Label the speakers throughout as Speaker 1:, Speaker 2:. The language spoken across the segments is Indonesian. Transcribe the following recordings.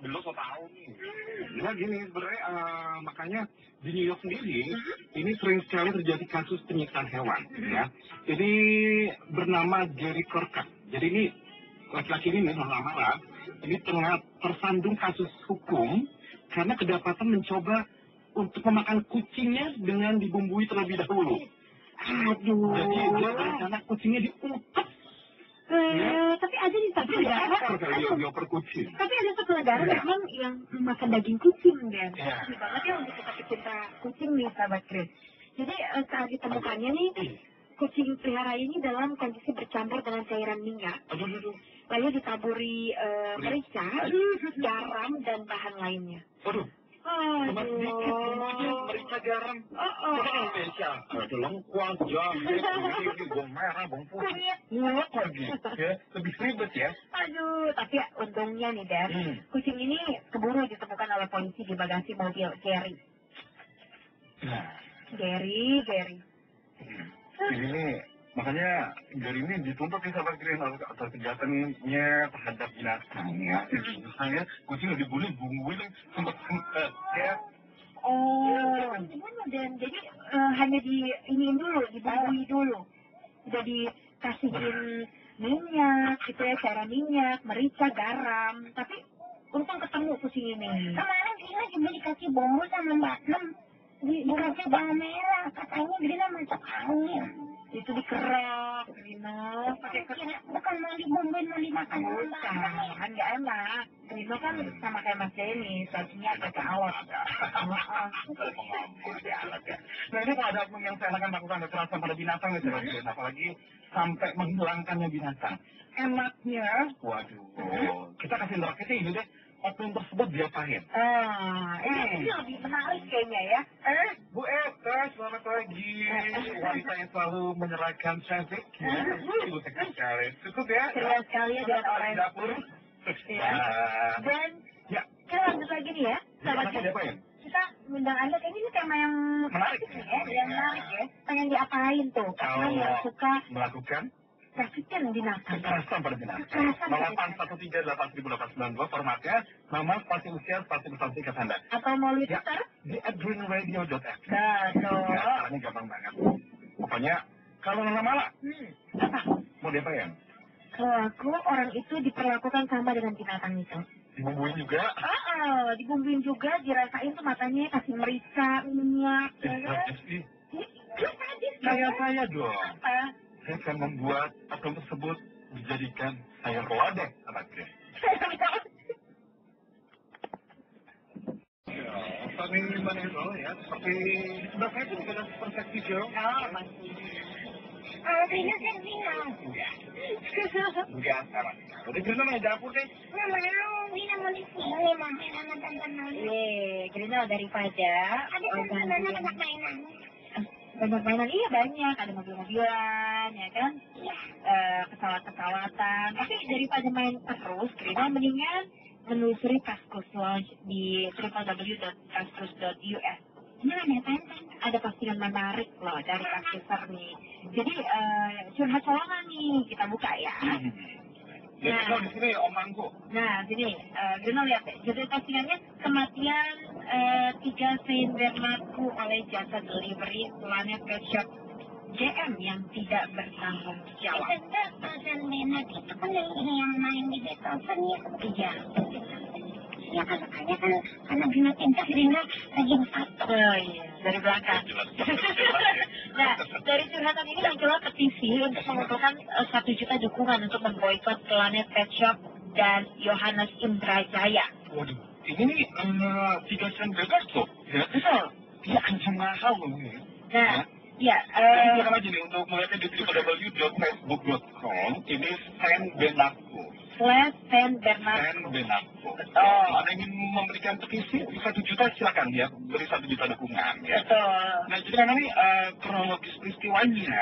Speaker 1: belum so tahu nih. Nah gini, sebenarnya eh, makanya di New York sendiri ini sering sekali terjadi kasus penyiksaan hewan. Ya, ini bernama Jerry Corcutt. Jadi ini laki-laki ini nama marah, ini tengah tersandung kasus hukum karena kedapatan mencoba untuk memakan kucingnya dengan dibumbui terlebih dahulu.
Speaker 2: Aduh.
Speaker 1: Jadi dia berencana kucingnya diutak.
Speaker 2: Eh, tapi ada di satu negara.
Speaker 1: Dioper kucing.
Speaker 2: Tapi ada satu negara
Speaker 1: Iya.
Speaker 2: memang yang makan daging kucing, Dan.
Speaker 1: Iya.
Speaker 2: Ini banget ya untuk kita pecinta kucing nih, sahabat Chris. Jadi eh, saat ditemukannya nih, kucing pelihara ini dalam kondisi bercampur dengan cairan minyak,
Speaker 1: Aduh, aduh, aduh.
Speaker 2: lalu ditaburi eh, merica, garam, dan bahan lainnya.
Speaker 1: Aduh, cuma sedikit bumbunya merica garam. Coba kalau Indonesia, ada lengkuas, jahe, ini, bawang merah, bawang putih, ngulek lagi. Ya, lebih ribet ya.
Speaker 2: Aduh, tapi untungnya nih, Dan,
Speaker 1: Hmm.
Speaker 2: kucing ini keburu ditemukan oleh polisi di bagasi mobil Gary.
Speaker 1: Nah,
Speaker 2: Gary, Gary.
Speaker 1: hmm. ini makanya Gary ini dituntut sahabat kalian atas kejahatannya terhadap binatang ya. Misalnya kucing udah dibully, bumbuin sempat sempat ya.
Speaker 2: Oh, Dan? Jadi eh, hanya di iniin dulu, dibumbui dulu. Udah dikasihin minyak, gitu ya, cairan minyak, merica, garam. Tapi untung ketemu kucing ini.
Speaker 3: Kemarin Grina juga dikasih bumbu sama Mbak Nem. Di, dikasih bawang merah. Katanya Grina masuk angin.
Speaker 2: Itu dikerak, Rino. Pakai kertas.
Speaker 3: kira bukan mau dibumbuin, mau dimakan
Speaker 2: Bukan, kan nggak enak. Rino kan sama kayak Mas Denny, sajinya agak ke awal.
Speaker 1: Kalau pengampun ya alat ya. Nah ini kalau ada oknum yang saya akan melakukan kekerasan pada binatang ya kalian. Apalagi sampai menghilangkannya binatang. Enaknya, waduh, kita kasih raketnya ini deh. Oknum tersebut diapain?
Speaker 2: Ah, ini, ini lebih menarik kayaknya ya.
Speaker 1: Eh, Bu Eta, selamat pagi. Wanita yang selalu menyerahkan cantik. Ya, Bu teknik sekali. Cukup ya.
Speaker 2: Ceria sekali ya dengan
Speaker 1: Orang di dapur.
Speaker 2: Iya.
Speaker 1: Nah,
Speaker 2: Dan
Speaker 1: Ya.
Speaker 2: kita lanjut lagi nih ya. Sahabat
Speaker 1: Anaknya diapain?
Speaker 2: kita undang anda kayaknya ini tema yang
Speaker 1: Menarik.
Speaker 2: ya, yang menarik ya. Pengen diapain tuh? Karena
Speaker 1: Kalau-
Speaker 2: yang suka
Speaker 1: Melakukan
Speaker 2: nyakitin binatang.
Speaker 1: kekerasan pada binatang.
Speaker 2: Kekerasan
Speaker 1: 0813800892 formatnya nama spasi usia spasi pesan singkat Anda.
Speaker 2: Atau mau lihat
Speaker 1: Ya. Di @greenradio.fm.
Speaker 2: Betul.
Speaker 1: Ya, caranya gampang banget. Pokoknya kalau nggak malah
Speaker 2: Hmm. Apa?
Speaker 1: mau diapain?
Speaker 2: Kalau aku orang itu diperlakukan sama dengan binatang itu.
Speaker 1: Dibumbuin juga.
Speaker 2: Ah, ah, dibumbuin juga, dirasain tuh matanya kasih merica, minyak,
Speaker 1: Eh,
Speaker 2: ya kan?
Speaker 1: sih.
Speaker 2: Lu sadis
Speaker 1: Kayak
Speaker 2: kan?
Speaker 1: saya dong.
Speaker 2: Apa?
Speaker 1: Saya akan membuat akun tersebut dijadikan sayur lodeh, sahabat Grace. Ya, kami Vanessa ya, seperti saya itu ada perspektif ya.
Speaker 2: Oh, masih.
Speaker 3: Kalau Grina kan Grina.
Speaker 1: Enggak. Enggak sekarang. Udah Grina main dapur deh.
Speaker 3: Mau, Grina mau di sini, mau main sama Tante Mali.
Speaker 2: Yeay, Gerina dari pajak.
Speaker 3: Ada
Speaker 2: Oh,
Speaker 3: Tante
Speaker 2: ganti.
Speaker 3: banyak mainan.
Speaker 2: Banyak mainan iya banyak. Ada mobil-mobilan ya kan?
Speaker 3: Iya.
Speaker 2: Eh, pesawat-pesawatan. Tapi daripada main terus Gerina mendingan menelusuri Kaskus Lounge di www.kaskus.us
Speaker 3: Ini apaan, Tante?
Speaker 2: ada postingan menarik loh dari Kaskuser nih. Jadi eh, curhat colongan nih? Kita buka ya.
Speaker 1: Ya,
Speaker 2: Nah.
Speaker 1: kalau di sini Om Mangku.
Speaker 2: Nah, sini, uh, lihat deh. Judul postingannya, kematian eh, tiga Saint Bernardku oleh jasa delivery Planet Pet Shop JM yang tidak bertanggung jawab.
Speaker 3: Itu tuh Tante Bernard itu kan yang, yang main di Beethoven ya.
Speaker 2: Iya.
Speaker 3: Ya kan makanya kan karena Grina cinta Grina lagi satu.
Speaker 2: Oh iya, dari belakang. nah, dari curhatan ini muncullah petisi untuk mengumpulkan eh, satu juta dukungan untuk memboikot Planet Pet Shop dan Yohanes Indrajaya.
Speaker 1: Waduh, ini nih eh, tiga sen bebas tuh. Ya,
Speaker 2: Betul.
Speaker 1: dia ancam mahal loh ini.
Speaker 2: Nah, ya,
Speaker 1: Jadi
Speaker 2: eh,
Speaker 1: silakan aja nih untuk melihatnya di www.facebook.com ini Sen Benakku.
Speaker 2: Slash
Speaker 1: Sen Benakku.
Speaker 2: Betul.
Speaker 1: Kalau ada yang ingin memberikan petisi satu juta silakan ya beri satu juta dukungan ya.
Speaker 2: Betul.
Speaker 1: Nah jadi memang ini eh, kronologis peristiwanya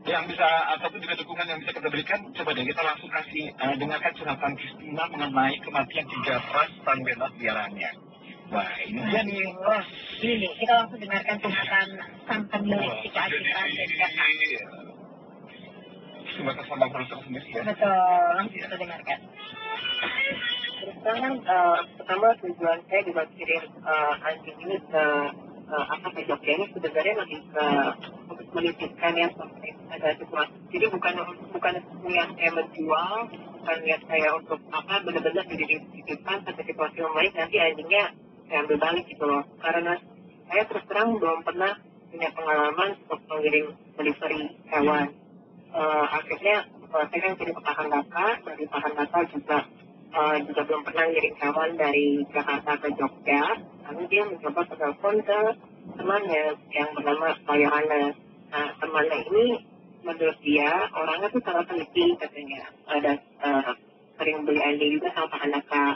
Speaker 1: yang bisa ataupun juga dukungan yang bisa kita berikan coba deh kita langsung kasih eh, dengarkan curhatan Kristina mengenai kematian tiga pras San Bernard piaranya. Wah ini dia nih.
Speaker 2: Oh, ini nih, kita langsung dengarkan curhatan sang pemilik si keasikan dan
Speaker 1: Sebatas sama produser sendiri ya.
Speaker 2: Betul, langsung kita dengarkan.
Speaker 4: terus kan pertama tujuan saya juga kirim eh, anjing ini ke eh, apa ke Jogja ini sebenarnya lebih ke untuk menitipkan ya sampai ada situasi jadi bukan bukan niat saya menjual bukan niat saya untuk apa benar-benar dititipkan sampai situasi membaik nanti anjingnya saya ambil balik gitu loh karena saya terus terang belum pernah punya pengalaman untuk mengirim delivery hewan Eh, akhirnya eh, saya kan kirim ke Data dari Data juga eh, juga belum pernah ngirim hewan dari Jakarta ke Jogja. Lalu dia mencoba telepon ke temannya yang bernama Pak nah temannya ini menurut dia orangnya tuh sangat teliti katanya. Ada eh, sering beli anjing juga sama Pahan Data.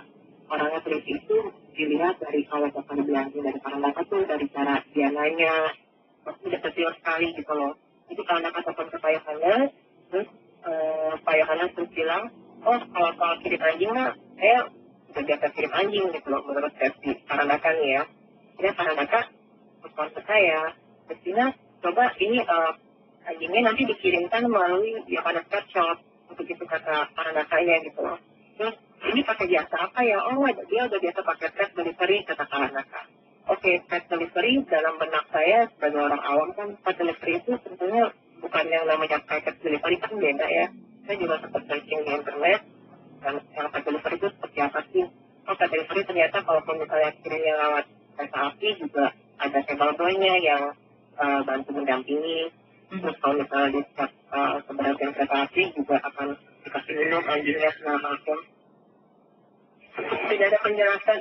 Speaker 4: Orangnya teliti itu dilihat dari kalau bapak beli anjing dari Pahan Data tuh dari cara dia nanya. Pasti udah sekali gitu loh itu kalau anak telepon ke Pak Yohanes terus eh, Pak Yohanes terus bilang oh kalau soal kirim anjing mah saya udah biasa kirim anjing gitu loh menurut versi Parandakan ya. Dia Parandaka telepon ke saya Kristina coba ini eh, anjingnya nanti dikirimkan melalui Yohanes Pet Shop begitu kata Parandakanya gitu loh. Terus ini pakai jasa apa ya? Oh dia udah biasa pakai pet delivery kata Parandaka Oke, pet delivery dalam benak saya sebagai orang awam kan pet delivery itu sebetulnya bukan yang namanya paket delivery kan beda ya. Saya juga sempat searching di internet dan yang pet delivery itu seperti apa sih? Oh, pet delivery ternyata kalaupun misalnya kirimnya lewat kereta api juga ada table boy-nya yang eh, bantu mendampingi. Terus kalau misalnya di setiap uh, keberangkatan kereta api juga akan dikasih minum anjingnya segala macam. Tidak ada penjelasan.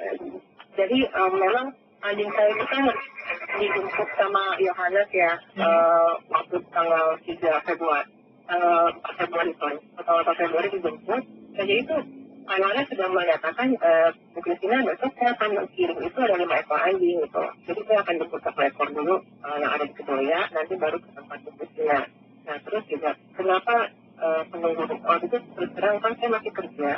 Speaker 4: Jadi eh, memang anjing saya itu kan dijemput sama Yohanes ya eh, waktu tanggal 3 Februari 4 Februari sorry tanggal 4 Februari dijemput jadi itu Yohanes sudah menyatakan eh, Bu Kristina besok saya akan kirim itu ada lima ekor anjing gitu. Jadi saya akan jemput satu ekor dulu eh, yang ada di Kedoya nanti baru ke tempat Bu Kristina. Nah terus juga kenapa eh, penunggu? Waktu itu terus terang kan saya masih kerja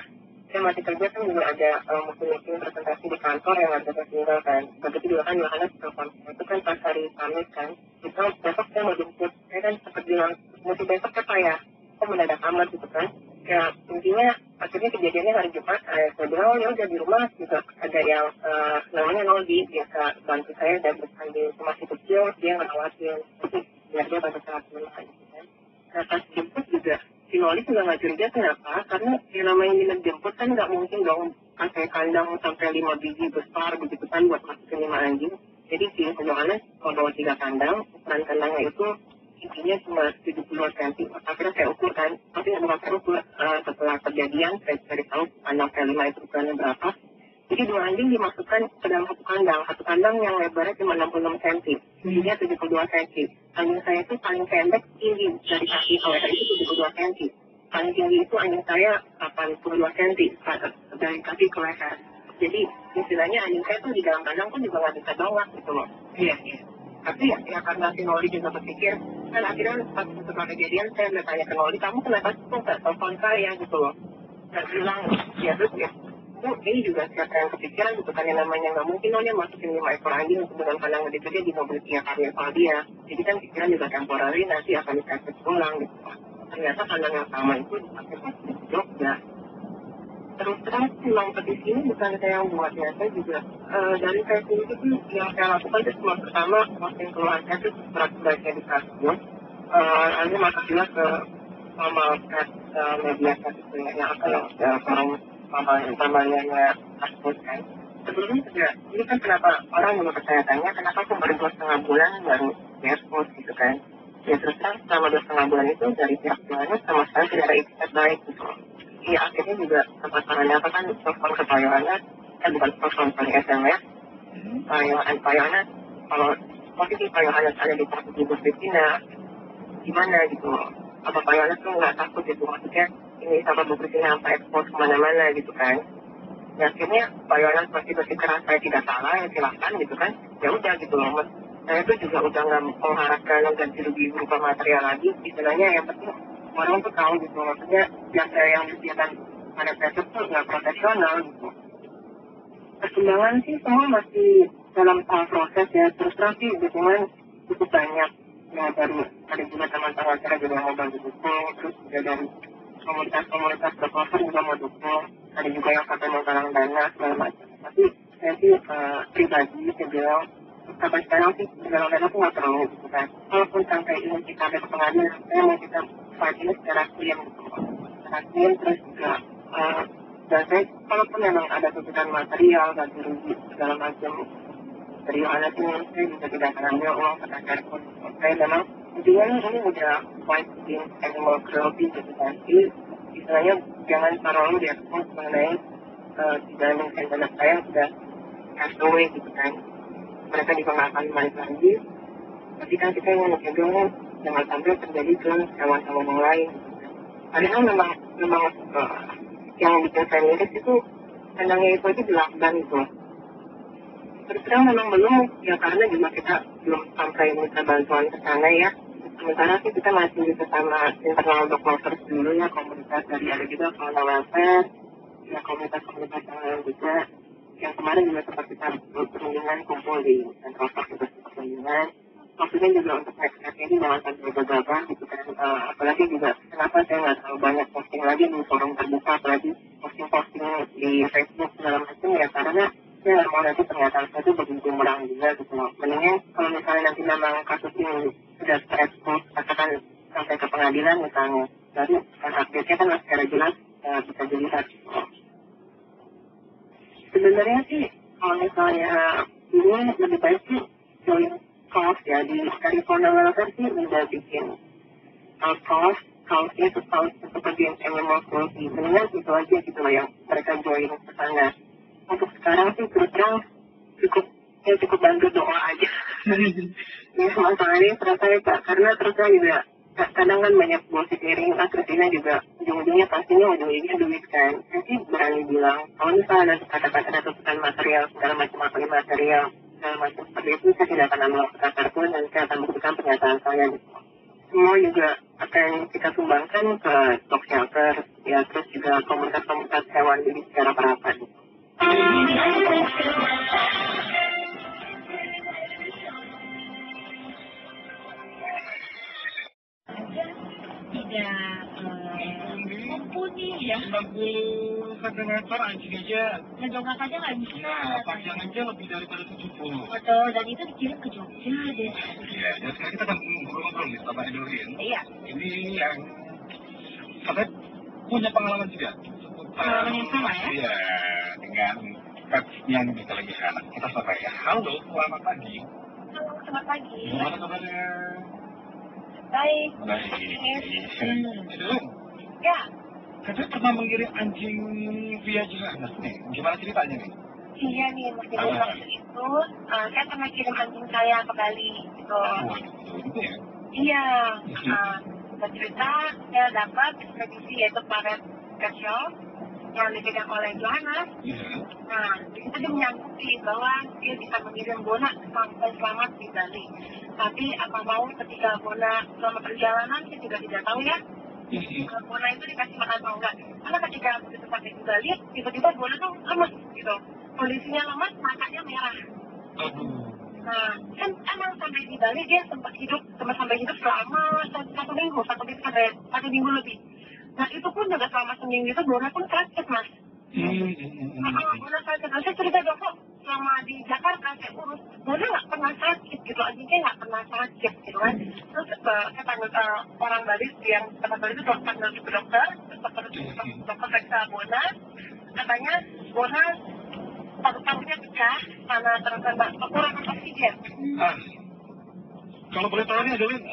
Speaker 4: saya masih kerja kan juga ada uh, meeting presentasi di kantor yang ada saya tinggal kan. Begitu juga kan Yohanes telepon. Itu kan pas hari Kamis kan. Kita besok saya mau jemput. Saya kan sempat bilang mesti besok Pak ya? Kok mendadak amat gitu kan. Ya intinya akhirnya kejadiannya hari Jumat. Eh, saya bilang oh ya udah di rumah. Juga ada yang eh, namanya Noldi biasa bantu saya dan bersanding masih kecil dia ngelawatin biar dia bantu saya dulu kan gitu kan nah pas jemput juga si Noli juga nggak curiga kenapa karena yang namanya minat jemput kan nggak mungkin dong pakai kandang sampai lima biji besar begitu kan buat masukin lima anjing. Jadi si Yohanes kalau bawa tiga kandang ukuran kandangnya itu intinya cuma 72 cm akhirnya saya ukur kan tapi nggak saya ukur eh, setelah kejadian saya cari tahu kandang saya lima itu ukurannya berapa jadi dua anjing dimasukkan ke dalam satu kandang. Satu kandang yang lebarnya cuma 66 cm tingginya 72 cm anjing saya itu paling pendek tinggi dari kaki. Leher itu 72 cm paling tinggi itu anjing saya 82 cm dari kaki ke leher. Jadi istilahnya anjing saya tuh di dalam kandang pun juga nggak bisa dongak gitu loh. Iya. Iya tapi ya, ya karena si Noli juga berpikir kan akhirnya pas setelah kejadian saya bertanya ke Noli kamu kenapa sih kok nggak telepon saya? gitu loh. Dan bilang. Ya terus ya itu ini juga siapa yang kepikiran gitu kan yang namanya nggak mungkin Noli masukin lima ekor anjing untuk dengan kandang gede gede di mobil tiap hari sama dia. Jadi kan pikiran juga temporary nanti akan dikasih pulang gitu. Ternyata kandang yang sama itu dipakai di Jogja. Terus terang pulang ke sini bukan saya yang buatnya saya juga. Eh, dari saya sendiri itu yang saya lakukan itu cuma pertama posting keluhan saya itu berat baiknya di kaskus eh, nanti masuk ke sama kat eh, media kat itu ya yang apa ya sama namanya kaskus kan? Sebelumnya juga ini kan kenapa orang juga bertanya-tanya kenapa aku baru dua setengah bulan baru diekspos gitu kan? Ya terus terang selama dua setengah bulan itu dari pihak Johannes sama sekali tidak ada itikat baik gitu Iya akhirnya juga sempat apa kan telepon ke Pak Yohanes eh bukan telepon sorry SMS Pak Yohanes Pak kalau posisi Pak ada di posisi Bu Kristina gimana gitu apa Pak tuh nggak takut gitu? Maksudnya ini sama Bu Kristina sampai ekspos ke mana-mana gitu kan. Ya akhirnya Pak Yohanes masih bersikeras saya tidak salah ya silahkan gitu kan. Ya udah gitu loh Mas. saya itu juga udah nggak mengharapkan ganti rugi berupa material lagi. Istilahnya yang penting orang tuh tahu gitu maksudnya yang saya yang kegiatan pada Facebook tuh nggak profesional gitu. Perkembangan sih semua masih dalam tahap proses ya terus terang sih dukungan cukup banyak. Ya dari ada juga teman-teman saya juga mau bantu dukung terus juga dari komunitas-komunitas developer juga mau dukung. Ada juga yang sampai menggalang dana segala macam. Tapi saya sih uh, pribadi saya bilang sampai sekarang sih menggalang dana tuh nggak perlu gitu kan. Walaupun sampai ini kita ada pengadilan saya mau kita ini secara clean gitu. Secara clean terus juga uh, dan saya kalaupun memang ada tuntutan material ganti rugi segala macam dari Yohanes ini saya juga tidak akan ambil uang sebesar pun saya memang intinya ini udah fight against animal cruelty gitu kan jadi istilahnya jangan terlalu diekspos mengenai uh, tidak mungkin anak saya yang sudah passed away gitu kan. Mereka akan balik lagi. Kan kita ingin menjaga jangan sampai terjadi ke hewan-hewan yang lain padahal memang memang uh, yang bikin saya miris itu kandangnya itu aja dilakban gitu. Terus terang memang belum ya karena juga kita belum sampai minta bantuan ke sana ya sementara sih kita masih bersama internal doctors dulu ya komunitas dari ada juga fauna welfare ya komunitas-komunitas yang lain juga. Yang kemarin juga sempat kita perundingan kumpul di Park juga perundingan maksudnya juga untuk next step ini jangan sampai gegabah gitu kan. Uh, apalagi juga kenapa saya nggak terlalu banyak posting lagi di forum terbuka apalagi posting-posting di Facebook segala macam ya karena saya nggak mau nanti pernyataan saya itu begitu merang juga gitu loh. Mendingan kalau misalnya nanti memang kasus ini sudah terekspos katakan sampai ke pengadilan misalnya. Jadi update-nya kan secara jelas uh, bisa dilihat sebenarnya sih kalau misalnya ini lebih baik sih join kaos ya di California Welfare sih udah bikin uh, kaosnya itu kaos seperti yang animal cruelty mendingan itu aja gitu loh yang mereka join ke sana. Untuk sekarang sih terus terang cukup ya cukup bantu doa aja. Ya masalahnya terasa ya Pak. Karena terus terang juga kadang kan banyak gosip miring terus ini juga ujung-ujungnya pastinya ujung-ujungnya duit kan. Sih berani bilang kalau misalnya ada kata-kata ada tuntutan material segala macam apa material segala macam seperti itu saya tidak akan ambil kata pun dan saya akan buktikan pernyataan saya. Gitu semua juga akan kita sumbangkan ke dog shelter ya terus juga komunitas-komunitas hewan jadi secara perhatian
Speaker 2: tidak eh, mumpuni ya
Speaker 1: 90 cm anjing aja
Speaker 2: ngejongkak aja nggak bisa
Speaker 1: ya panjang aja lebih daripada 70
Speaker 2: betul dan itu dikirim ke Jogja deh
Speaker 1: Iya, dan sekarang kita akan ngobrol-ngobrol nih sama Edwin.
Speaker 2: iya
Speaker 1: Ini yang katanya punya pengalaman juga.
Speaker 2: Pengalaman yang sama ya?
Speaker 1: Iya, dengan pets yang anak. Kita sapa ya. Halo, selamat pagi.
Speaker 2: halo selamat pagi
Speaker 1: Gimana kabarnya?
Speaker 2: Hmm.
Speaker 1: Edwin,
Speaker 2: ya
Speaker 1: katanya pernah mengirim anjing via Johannes nih. Gimana ceritanya nih?
Speaker 2: iya nih masih
Speaker 1: Ah.
Speaker 2: waktu itu eh, saya pernah kirim anjing saya ke Bali gitu
Speaker 1: Wah, itu ya.
Speaker 2: iya uh, cerita saya dapat ekspedisi yaitu Paret Shop yang dipegang oleh Johannes
Speaker 1: Iya.
Speaker 2: Nah, di situ dia menyangkuti bahwa dia bisa mengirim Bona sampai selamat di Bali. Tapi apa mau ketika Bona selama perjalanan, saya juga tidak tahu ya, kalau Bona itu dikasih makan atau enggak. Karena ketika begitu sampai di Bali, tiba-tiba Bona tuh lemes gitu. Kondisinya lemes, matanya merah.
Speaker 1: Aduh.
Speaker 2: Nah, kan emang sampai di Bali dia sempat hidup, sempat sampai hidup selama satu, satu minggu, satu minggu sampai satu minggu lebih. Nah, itu pun juga selama seminggu itu Bona pun sakit, Mas.
Speaker 1: Hmm, hmm, hmm, hmm.
Speaker 2: Nah, Bona sakit. Nah, saya cerita dong kok selama di Jakarta saya urus, Bona nggak pernah sakit gitu, anjingnya nggak pernah sakit gitu kan. Terus uh, saya panggil uh, orang Bali yang tempat Bali itu panggil ke dokter, terus dokter dokter periksa Bona, katanya Bona paru-parunya pecah karena terkena kekurangan oksigen.
Speaker 1: Ah, kalau boleh tahu nih Adeline,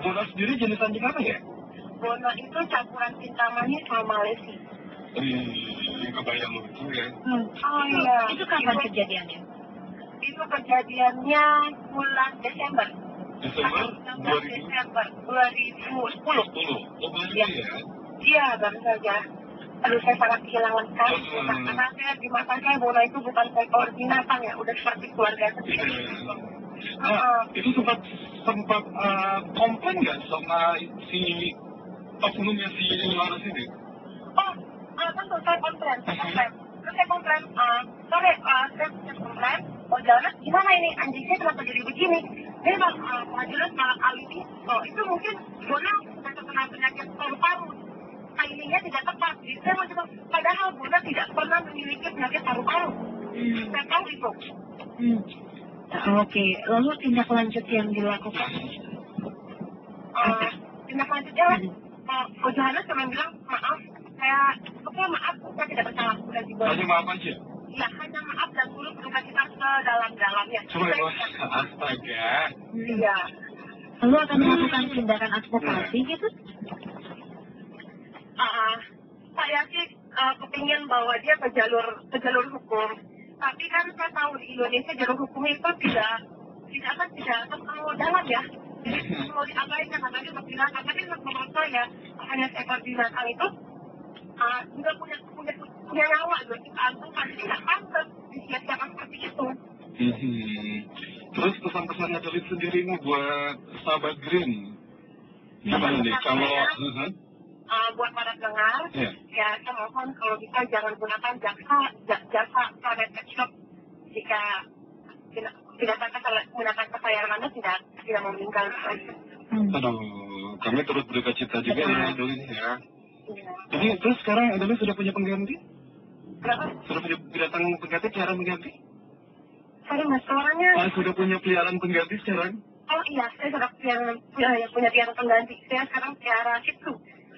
Speaker 1: Bona sendiri jenis anjing apa ya?
Speaker 2: Bona itu campuran Cintamani sama Malesi.
Speaker 1: Ih, kebayang lucu ya.
Speaker 2: Oh iya.
Speaker 3: Itu kapan kejadiannya?
Speaker 2: Itu kejadiannya bulan Desember.
Speaker 1: Desember
Speaker 2: 16 Desember 2010.
Speaker 1: 2010. Oh, baru
Speaker 2: Iya.
Speaker 1: ya?
Speaker 2: Iya, baru saja. Aduh, saya sangat kehilangan sekali.
Speaker 1: Hmm.
Speaker 2: Karena saya di mata saya Bona itu bukan seekor binatang ya, udah seperti keluarga sendiri.
Speaker 1: Iya. Nah, itu sempat sempat eh, komplain nggak sama si oknumnya si Yohanes ini?
Speaker 2: Oh, uh, tentu saya komplain, saya komplain. Terus saya komplain, uh, sorry, uh, saya, saya komplain. Oh, jalan gimana ini anjing saya kenapa jadi begini? Dia bilang, uh, Jonas malah kali ini, oh itu mungkin Bona sudah terkena penyakit paru-paru.
Speaker 4: timingnya tidak tepat. Jadi saya mau coba, padahal Bunda tidak pernah memiliki penyakit paru-paru.
Speaker 2: Hmm.
Speaker 4: Saya tahu itu.
Speaker 2: Hmm. Oke, lalu tindak lanjut yang dilakukan?
Speaker 4: Uh, tindak lanjutnya, uh, Ko Johannes cuma bilang, maaf, saya, oke maaf, saya tidak bersalah. Udah dibawa.
Speaker 1: Hanya maaf aja.
Speaker 4: Ya, hanya maaf dan turut berduka cita sedalam-dalamnya.
Speaker 1: Cuma bos, astaga.
Speaker 4: Iya.
Speaker 2: Lalu akan melakukan tindakan advokasi gitu?
Speaker 4: Ah, saya sih uh, kepingin bawa dia ke jalur ke jalur hukum. Tapi kan saya tahu di Indonesia jalur hukum itu tidak tidak kan tidak terlalu dalam ya. Jadi diabaikan apalagi untuk binatang. Tapi menurut saya hanya seekor binatang itu uh, juga punya punya punya nyawa gitu. Antum pasti tidak pantas disia-siakan seperti itu.
Speaker 1: Mhm. Terus pesan-pesannya dari sendiri nih buat sahabat Green. Gimana nih kalau Mhm.
Speaker 4: Uh, buat para pendengar,
Speaker 1: Iya.
Speaker 4: ya saya mohon kalau bisa jangan gunakan jasa ja- jasa private pet shop jika tidak tidak dapat menggunakan kesayangan anda tidak tidak meninggal
Speaker 2: Hmm.
Speaker 1: Aduh, kami turut berduka cita juga
Speaker 2: Betul.
Speaker 1: ya Adeline ya.
Speaker 4: Iya.
Speaker 1: Jadi terus sekarang Adeline sudah punya pengganti?
Speaker 4: Kenapa?
Speaker 1: Sudah punya binatang pengganti, peliharaan pengganti?
Speaker 4: Sorry mas, suaranya.
Speaker 1: Ah, sudah punya peliharaan pengganti sekarang?
Speaker 4: Oh iya, saya sudah punya punya, ya, punya piara pengganti. Saya sekarang piara Shih Tzu.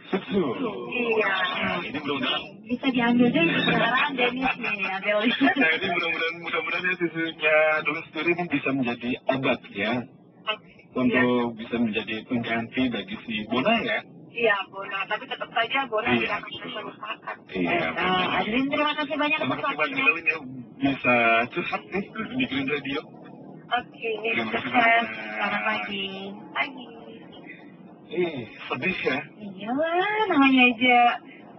Speaker 4: Iya.
Speaker 1: Nah, ini mudah-mudahan
Speaker 2: Bisa diambil deh peliharaan Dennis nih, Adel.
Speaker 1: Nah ini mudah-mudahan mudah-mudahan ya susunya dulu sendiri ini bisa menjadi obat ya. Untuk bisa menjadi pengganti bagi si Bona ya.
Speaker 4: Iya, Bona. Tapi tetap saja Bona
Speaker 1: Iya.
Speaker 4: tidak akan bisa lupakan.
Speaker 1: Iya.
Speaker 2: Nah, terima kasih banyak atas waktunya.
Speaker 1: Ya bisa curhat nih di Green Radio.
Speaker 4: Oke,
Speaker 1: Terima kasih
Speaker 4: sukses.
Speaker 2: Selamat pagi.
Speaker 4: Pagi.
Speaker 1: Ih, sedih ya.
Speaker 2: Iyalah, namanya aja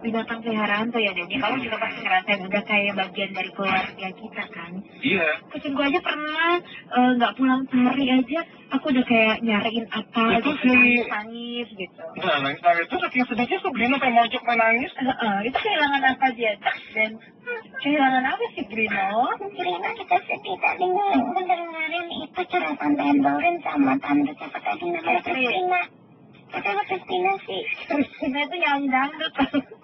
Speaker 2: binatang peliharaan tuh ya, Denny. Kamu juga pasti ngerasain udah kayak bagian dari keluarga kita kan.
Speaker 1: Iya.
Speaker 2: Kucing gue aja pernah eh, nggak pulang sehari aja, aku udah kayak nyariin apa
Speaker 1: Itu
Speaker 2: gitu,
Speaker 1: sih-
Speaker 2: nangis gitu.
Speaker 1: Nah, nangis nangis itu saking sedihnya Sabrina sampai mojok menangis.
Speaker 2: Heeh, itu kehilangan apa dia? Dan kehilangan apa sih Brino?
Speaker 3: Rina kita sedih tadi ngedengerin itu curhatan Tendorin sama tante siapa tadi namanya
Speaker 2: Christine.
Speaker 3: Kenapa Kristina sih?
Speaker 2: Kristina itu nyanyi dangdut.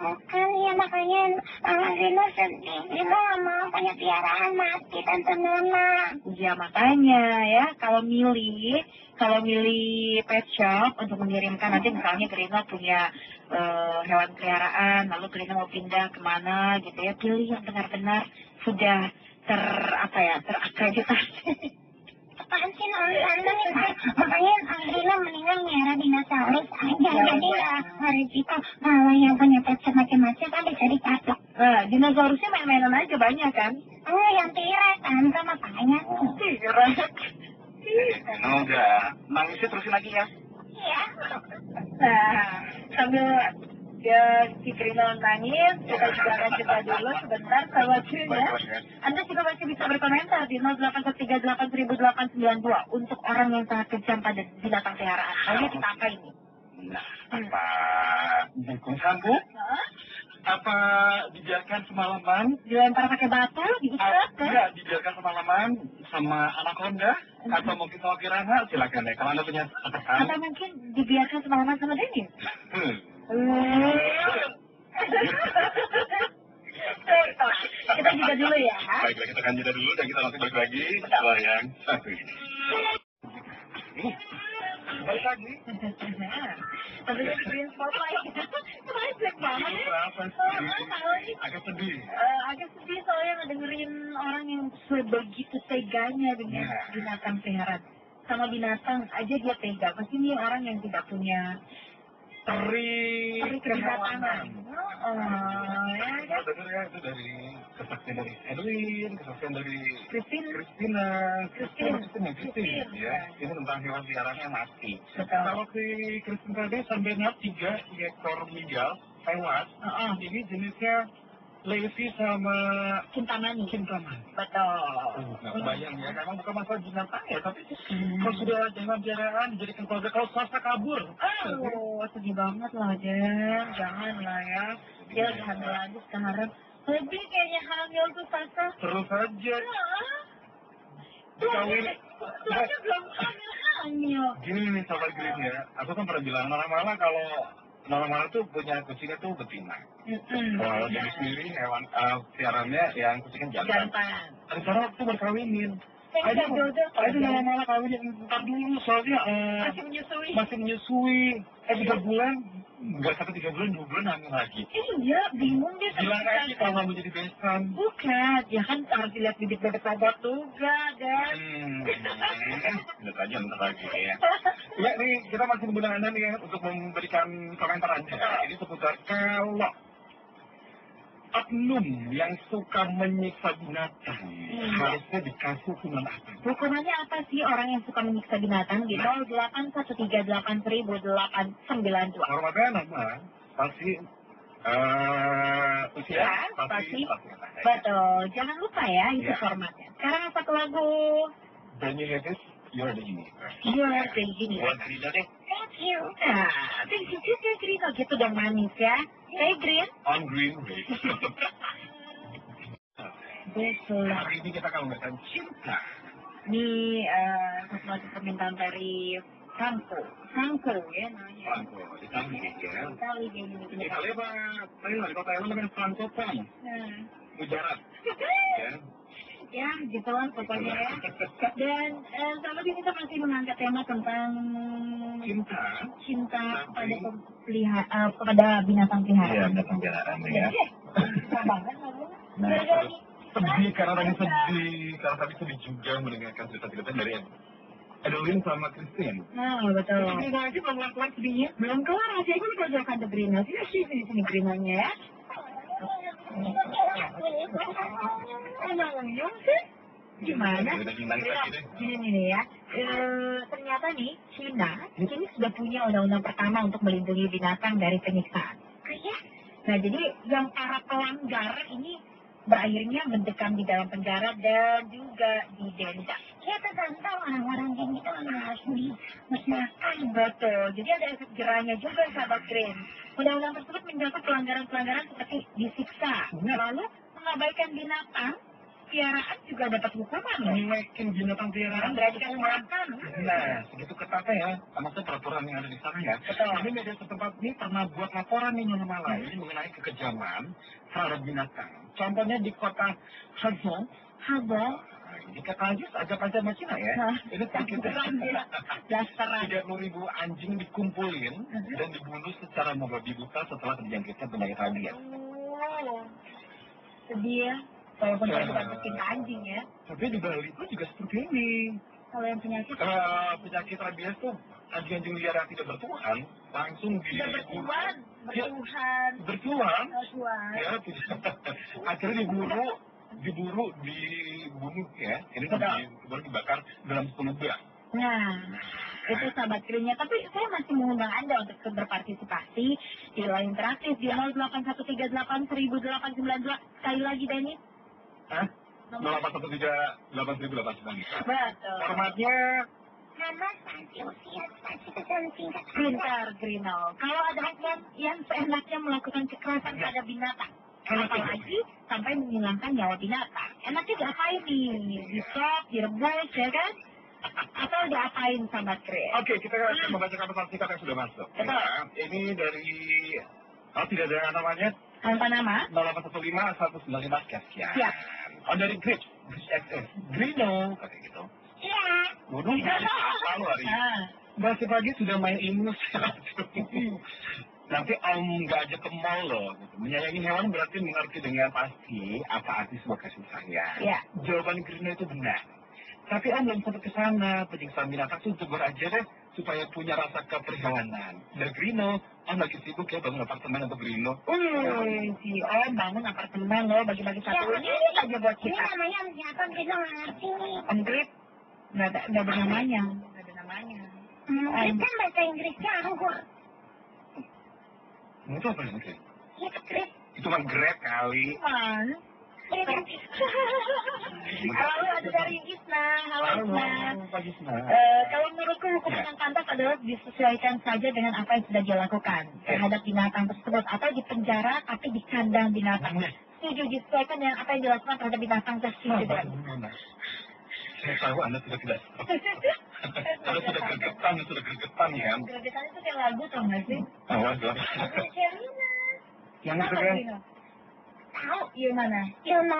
Speaker 3: Bukan ya makanya Mama Rina sedih. Gak mau punya piaraan mati Tante Nona.
Speaker 2: Ya makanya ya, kalau milih, kalau milih pet shop untuk mengirimkan nanti misalnya Brino punya eh, hewan peliharaan, lalu Brino mau pindah ke mana gitu ya, pilih yang benar-benar sudah ter apa ya terakreditasi.
Speaker 3: Apaan sih nonton nih Pak? Makanya Rina mendingan miara dinosaurus aja. Jadi ya resiko kalau yang punya pet macam-macam kan bisa dicaplok.
Speaker 2: Nah, dinosaurusnya main-mainan aja banyak kan?
Speaker 3: Oh yang T-Rex tante makanya.
Speaker 1: Nah, udah. Nangisnya terusin lagi ya.
Speaker 3: Iya.
Speaker 2: Nah, sambil dia si Brino nangis, kita juga akan cerita dulu sebentar sama ya. Anda juga masih bisa berkomentar di 0813800892 untuk orang yang sangat kejam pada binatang peliharaan. Lalu kita apa ini?
Speaker 1: Nah, apa dukung sambut?
Speaker 2: Hah?
Speaker 1: Apa dibiarkan semalaman?
Speaker 2: Dilempar pakai batu,
Speaker 1: Ah,
Speaker 2: diikat kan?
Speaker 1: Enggak, dibiarkan semalaman sama anaconda atau mungkin sama piranha, silakan deh. Kalau anda punya
Speaker 2: Atau mungkin dibiarkan semalaman sama Dennis?
Speaker 1: hmm.
Speaker 2: Kita juga dulu ya.
Speaker 1: Baiklah, kita akan jeda dulu dan kita langsung balik lagi setelah yang satu ini. Balik lagi.
Speaker 2: Tentunya di Green Spotlight. Kemarin jelek banget.
Speaker 1: Kenapa sih?
Speaker 2: nggak tahu nih.
Speaker 1: Agak sedih.
Speaker 2: Agak sedih soalnya ngedengerin orang yang sebegitu teganya dengan binatang peliharaan. Sama binatang aja dia tega. Pasti ini orang yang tidak punya
Speaker 1: Peri
Speaker 2: peri kehewanan. Oh, ya kan?
Speaker 1: dengar ya itu dari kesaksian dari Edwin, kesaksian dari
Speaker 2: Christine,
Speaker 1: Christina,
Speaker 2: Christine.
Speaker 1: Christine, Christine,
Speaker 2: Christine.
Speaker 1: ya. Ini tentang hewan mati. Kalau si Christine tadi sampainya tiga, tiga ekor migal, tewas.
Speaker 2: Heeh.
Speaker 1: Ini jenisnya Levi sama
Speaker 2: Cintamani.
Speaker 1: Kintaman.
Speaker 2: Betul.
Speaker 1: Nggak kebayang ya, memang bukan masalah binatang ya, tapi
Speaker 2: Hmm.
Speaker 1: kalau sudah hewan peliharaan dijadikan keluarga, kalau swasta kabur.
Speaker 2: Aduh, sedih banget lah, Jen. Jangan lah ya. Dia lagi hamil lagi sekarang. Lebih kayaknya hamil tuh Sasa.
Speaker 1: Terus saja.
Speaker 2: Ah,
Speaker 1: Kawin.
Speaker 2: Belum hamil-hamil.
Speaker 1: Gini nih sahabat Green ya, aku kan pernah bilang mana-mana kalau Normal tuh punya kucingnya tuh betina.
Speaker 2: Mm-mm.
Speaker 1: Kalau jadi sendiri hewan uh, piarannya yang kucingnya jantan.
Speaker 2: Jantan.
Speaker 1: Sekarang tuh berkawinin.
Speaker 2: Nggak jodoh.
Speaker 1: aduh malah-malah kawinin ntar dulu soalnya eh,
Speaker 2: Masih menyusui.
Speaker 1: masih menyusui. Eh tiga bulan, nggak sampai tiga bulan, dua bulan hamil lagi.
Speaker 2: Iya, bingung sama
Speaker 1: Bilang
Speaker 2: kita.
Speaker 1: kalau mau jadi besan.
Speaker 2: Bukan, ya kan harus dilihat bibit bebek bebek juga, kan?
Speaker 1: Hmm, lihat aja ntar lagi ya. Ya nih, kita masih menggunakan Anda nih ya, untuk memberikan komentar aja. Ini seputar kalau oknum yang suka menyiksa binatang
Speaker 2: Hmm.
Speaker 1: harusnya dikasih hukuman apa?
Speaker 2: Hukumannya apa sih orang yang suka menyiksa binatang di 08138
Speaker 1: Hormatnya nama pasti eh usia
Speaker 2: Ya, pasti.
Speaker 1: pasti.
Speaker 2: Betul, jangan lupa ya itu
Speaker 1: Ya.
Speaker 2: formatnya. Sekarang satu lagu
Speaker 1: Dan you have you're the universe.
Speaker 2: You're the Universe.
Speaker 1: Buat Rida deh,
Speaker 3: Thank you.
Speaker 2: Nah, thank you juga Grino gitu dong manis ya. Hey Green.
Speaker 1: on green way.
Speaker 2: Betul.
Speaker 1: Hari ini kita akan membahas cinta.
Speaker 2: Ini satu lagi permintaan dari Franco. Franco ya namanya.
Speaker 1: Franco, di Itali ya.
Speaker 2: Itali dia ini.
Speaker 1: Itali apa? Tadi di kota yang namanya Franco Pom.
Speaker 2: Nah.
Speaker 1: Mujarab. Ya.
Speaker 2: Ya gitu lah pokoknya ya. Dan eh, sahabat ini kita masih mengangkat tema tentang
Speaker 1: Cinta.
Speaker 2: cinta kepada pelihara, eh, kepada binatang peliharaan.
Speaker 1: binatang peliharaan
Speaker 2: Ya. Banget ngomongnya.
Speaker 1: Nah, terus sedih karena tadi sedih, karena tadi sedih juga mendengarkan cerita-cerita dari Adeline sama Christine.
Speaker 2: Nah, betul.
Speaker 1: Ini lagi belum kelar sedihnya.
Speaker 2: Belum kelar aja itu dikerjakan ke Grino. Sini sini sini sini Grinonya ya. Sih? Gimana? Gini nih ya, Eh, ternyata nih Cina ini sudah punya undang-undang pertama untuk melindungi binatang dari penyiksaan.
Speaker 3: Oh ya?
Speaker 2: Nah jadi yang para pelanggar ini berakhirnya mendekam di dalam penjara dan juga didenda.
Speaker 3: Ya tergantung orang-orang yang itu harus dimusnahkan.
Speaker 2: Betul. Jadi ada efek jerahnya juga sahabat Green. Undang-undang tersebut mencakup pelanggaran-pelanggaran seperti disiksa, lalu mengabaikan binatang, piaraan juga dapat hukuman loh.
Speaker 1: Menyuekin binatang peliharaan
Speaker 2: Berarti kan makan.
Speaker 1: Nah, segitu ketatnya ya, maksudnya peraturan yang ada di sana ya.
Speaker 2: Betul.
Speaker 1: Ini media setempat ini pernah buat laporan nih Mala ini mengenai kekejaman terhadap binatang. Contohnya di kota Hazong,
Speaker 2: Habang.
Speaker 1: Nah, ini kata aja ajak aja sama Cina ya. Ini
Speaker 2: dia. Dasaran.
Speaker 1: tiga puluh ribu anjing dikumpulin dan dibunuh secara membabi buta setelah terjangkitnya penyakit rabies.
Speaker 2: Oh. Sedih ya. Walaupun saya bukan pecinta anjing ya.
Speaker 1: Tapi di Bali pun juga seperti ini.
Speaker 2: Kalau yang penyakit
Speaker 1: Kalau penyakit rabies tuh anjing-anjing liar yang tidak bertuhan langsung di
Speaker 2: sudah bertuan.
Speaker 1: Ya,
Speaker 2: Bertuhan.
Speaker 1: bertuhan
Speaker 2: Bertuhan.
Speaker 1: ya tidak akhirnya diburu diburu dibunuh ya ini baru dibakar dalam 10 gram
Speaker 2: Nah, itu sahabat krimnya. Tapi saya masih mengundang Anda untuk berpartisipasi di line interaktif di 08138 Sekali lagi, Denny.
Speaker 1: Hah?
Speaker 2: Nomor
Speaker 1: 0813 8089
Speaker 2: Betul.
Speaker 1: formatnya
Speaker 3: tingkat.
Speaker 2: Pintar, Grino. Kalau ada oknum yang seenaknya melakukan kekerasan terhadap binatang, apalagi sampai menghilangkan nyawa binatang. Enaknya diapain nih? Di-sop, direbus, ya kan? Atau diapain sahabat krim?
Speaker 1: Oke, kita akan membacakan pesan singkat yang sudah masuk.
Speaker 2: Betul.
Speaker 1: Ya, ini dari Oh, tidak ada namanya
Speaker 2: Tanpa nama?
Speaker 1: 0815 195 sekian.
Speaker 2: Siap.
Speaker 1: Oh, dari XS. Grino. Kayak gitu.
Speaker 3: Iya.
Speaker 1: Bodoh, selalu hari ini.
Speaker 2: Ah,
Speaker 1: Masih pagi sudah main ingus. Nanti om nggak ajak ke mall loh. Gitu. Menyayangi hewan berarti mengerti dengan pasti apa arti sebuah kasih sayang.
Speaker 2: Iya.
Speaker 1: Jawaban Grino itu benar. Tapi om belum sempat ke sana. Penyiksaan binatang tuh tegur aja deh supaya punya rasa keperhewanan. Dan Grino, om lagi sibuk ya bangun apartemen untuk Grino.
Speaker 2: Wih, si Om bangun apartemen loh, bagi-bagi satu unit aja buat
Speaker 3: Ini
Speaker 2: kita.
Speaker 3: namanya om siapa? Kita nggak ngerti nih.
Speaker 2: Om Grip, nggak ada, nggak ada namanya. Nggak ada namanya.
Speaker 3: Hmm, itu kan bahasa Inggrisnya anggur.
Speaker 1: Itu apa yang Grip?
Speaker 3: Iya.
Speaker 1: Itu mah Grab kali.
Speaker 2: Mana? Halo, ada dari Isna. Halo, Isna. Eh, kalau menurutku hukuman
Speaker 1: Ya.
Speaker 2: yang pantas adalah disesuaikan saja dengan apa yang sudah dia lakukan terhadap binatang tersebut atau di penjara tapi di kandang binatang. Setuju disesuaikan dengan apa yang dilakukan terhadap binatang tersebut.
Speaker 1: Saya tahu Anda sudah tidak Kalau sudah gergetan, sudah gergetan ya.
Speaker 2: Gregetan itu kayak lagu tau gak sih?
Speaker 1: Oh.
Speaker 3: Sherina.
Speaker 1: Yang
Speaker 2: Grino? Tahu yang mana?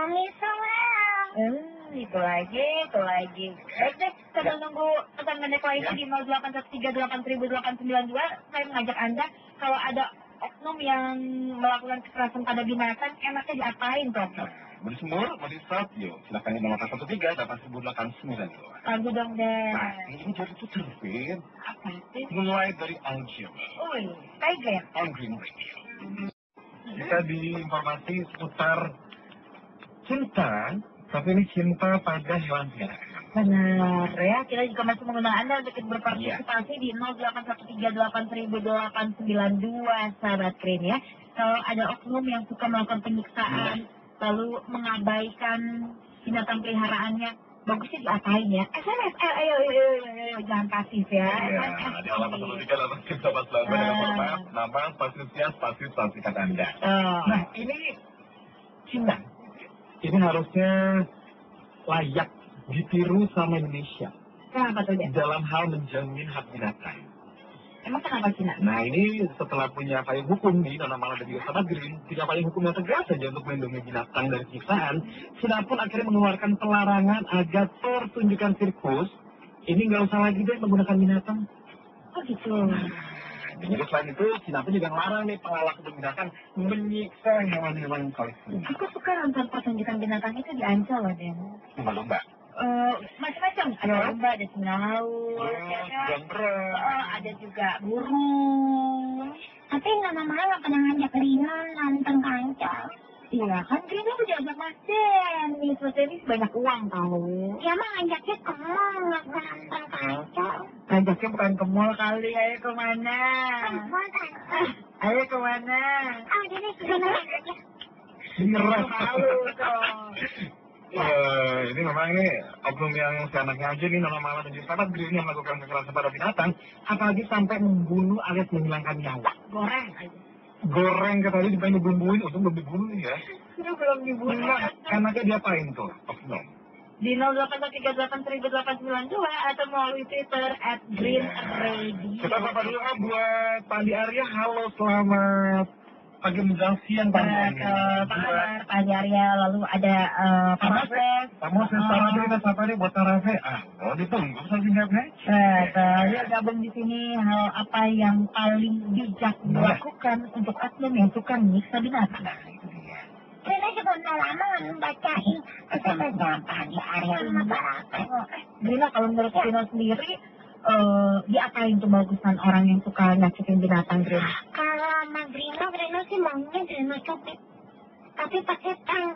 Speaker 3: Me so well.
Speaker 2: Hmm, itu lagi, itu lagi. Baik deh, sambil nunggu pesan pendek lainnya di 08138300892, saya mengajak Anda kalau ada oknum yang melakukan kekerasan pada binatang, enaknya diapain tuh? oknum?
Speaker 1: mau disemur, mau di-stop, yuk. Silakan di 0813 8189.
Speaker 2: Lagu dong deh.
Speaker 1: Nah, ini jadi putar, Vin.
Speaker 2: Apa sih?
Speaker 1: Mulai dari Angel,
Speaker 2: Uy, Tiger.
Speaker 1: on Green Radio. Kita di informasi seputar cinta, tapi ini cinta pada hewan peliharaan.
Speaker 2: Benar ya, kita juga masih mengundang Anda untuk berpartisipasi di 08138300892 sahabat Green ya. Kalau ada oknum yang suka melakukan penyiksaan, lalu mengabaikan binatang peliharaannya, bagusnya diapain ya? SMS, eh, ayo, ayo, ayo, jangan pasif ya.
Speaker 1: Ya,
Speaker 2: SMS.
Speaker 1: di alamat 13 delapan kita pas lagu dengan
Speaker 2: Ah.
Speaker 1: format nama spasius spasius kata Anda.
Speaker 2: Oh.
Speaker 1: Nah, ini Cina. Ini harusnya layak ditiru sama Indonesia
Speaker 2: kenapa dia?
Speaker 1: dalam hal menjamin hak binatang.
Speaker 2: Emang kenapa Cina?
Speaker 1: Nah ini setelah punya payung hukum nih, Nona Mala dan juga Sahabat Green, tidak payung hukum yang tegas saja untuk melindungi binatang dari siksaan, Cina pun akhirnya mengeluarkan pelarangan agar pertunjukan sirkus ini nggak usah lagi deh menggunakan binatang.
Speaker 2: Oh gitu.
Speaker 1: Jadi selain itu, Cina pun juga ngelarang nih pengawal kebun binatang menyiksa hewan-hewan kolektif.
Speaker 2: Aku suka nonton pertunjukan binatang itu di Ancol loh, Den.
Speaker 1: Lumba-lumba.
Speaker 2: Eh, macam-macam. Ada
Speaker 1: Ya.
Speaker 2: lomba, ada singa laut,
Speaker 1: Oh,
Speaker 2: ya. Oh, ada juga burung.
Speaker 3: Tapi Nona Mala nggak pernah ngajak Rina nonton kancol.
Speaker 2: Iya kan, Green aku diajak Mas Dennis. Mas Dennis banyak uang tahu.
Speaker 3: Dia mah ngajaknya ke mall nggak ke nonton kancol.
Speaker 2: Ngajaknya bukan ke mall kali, ayo
Speaker 3: gua kan.
Speaker 2: Ayo ke mana?
Speaker 3: Ah, jadi Rina ngajaknya.
Speaker 1: Menyerah.
Speaker 2: Tahu dong.
Speaker 1: Eh, ini memang ini oknum yang seenaknya aja nih Nona Mala dan Green yang melakukan kekerasan pada binatang, apalagi sampai membunuh alias menghilangkan nyawa.
Speaker 2: Goreng aja.
Speaker 1: Goreng tadi dipakai dibumbuin, untung belum dibunuh ya.
Speaker 2: Sudah belum dibunuh.
Speaker 1: Enggak, enaknya diapain tuh, oknum?
Speaker 2: Di 08138300892 atau melalui Twitter at Green Radio.
Speaker 1: Kita sapa dulu ah buat Pandi Arya, halo selamat pagi menjelang siang Pak Andi.
Speaker 2: Pak Anwar, Pak Arya, lalu ada eh, Pak Moses.
Speaker 1: Pak Moses, sama dulu kita sapa buat Tarafe. Ah, oh ditunggu saya singkatnya.
Speaker 2: Betul, dia gabung di sini hal apa yang paling bijak dilakukan untuk oknum yang suka menyiksa binatang.
Speaker 1: Nah.
Speaker 3: Rina juga udah lama bacain SMS-nya apa di Arya sama Baraka.
Speaker 2: Grina kalau menurut Grina sendiri, eh diapain tuh bagusan orang yang suka nyakitin binatang Grina?
Speaker 3: Kalau sama Grino, Grino sih maunya Grino copet. Tapi pakai tang.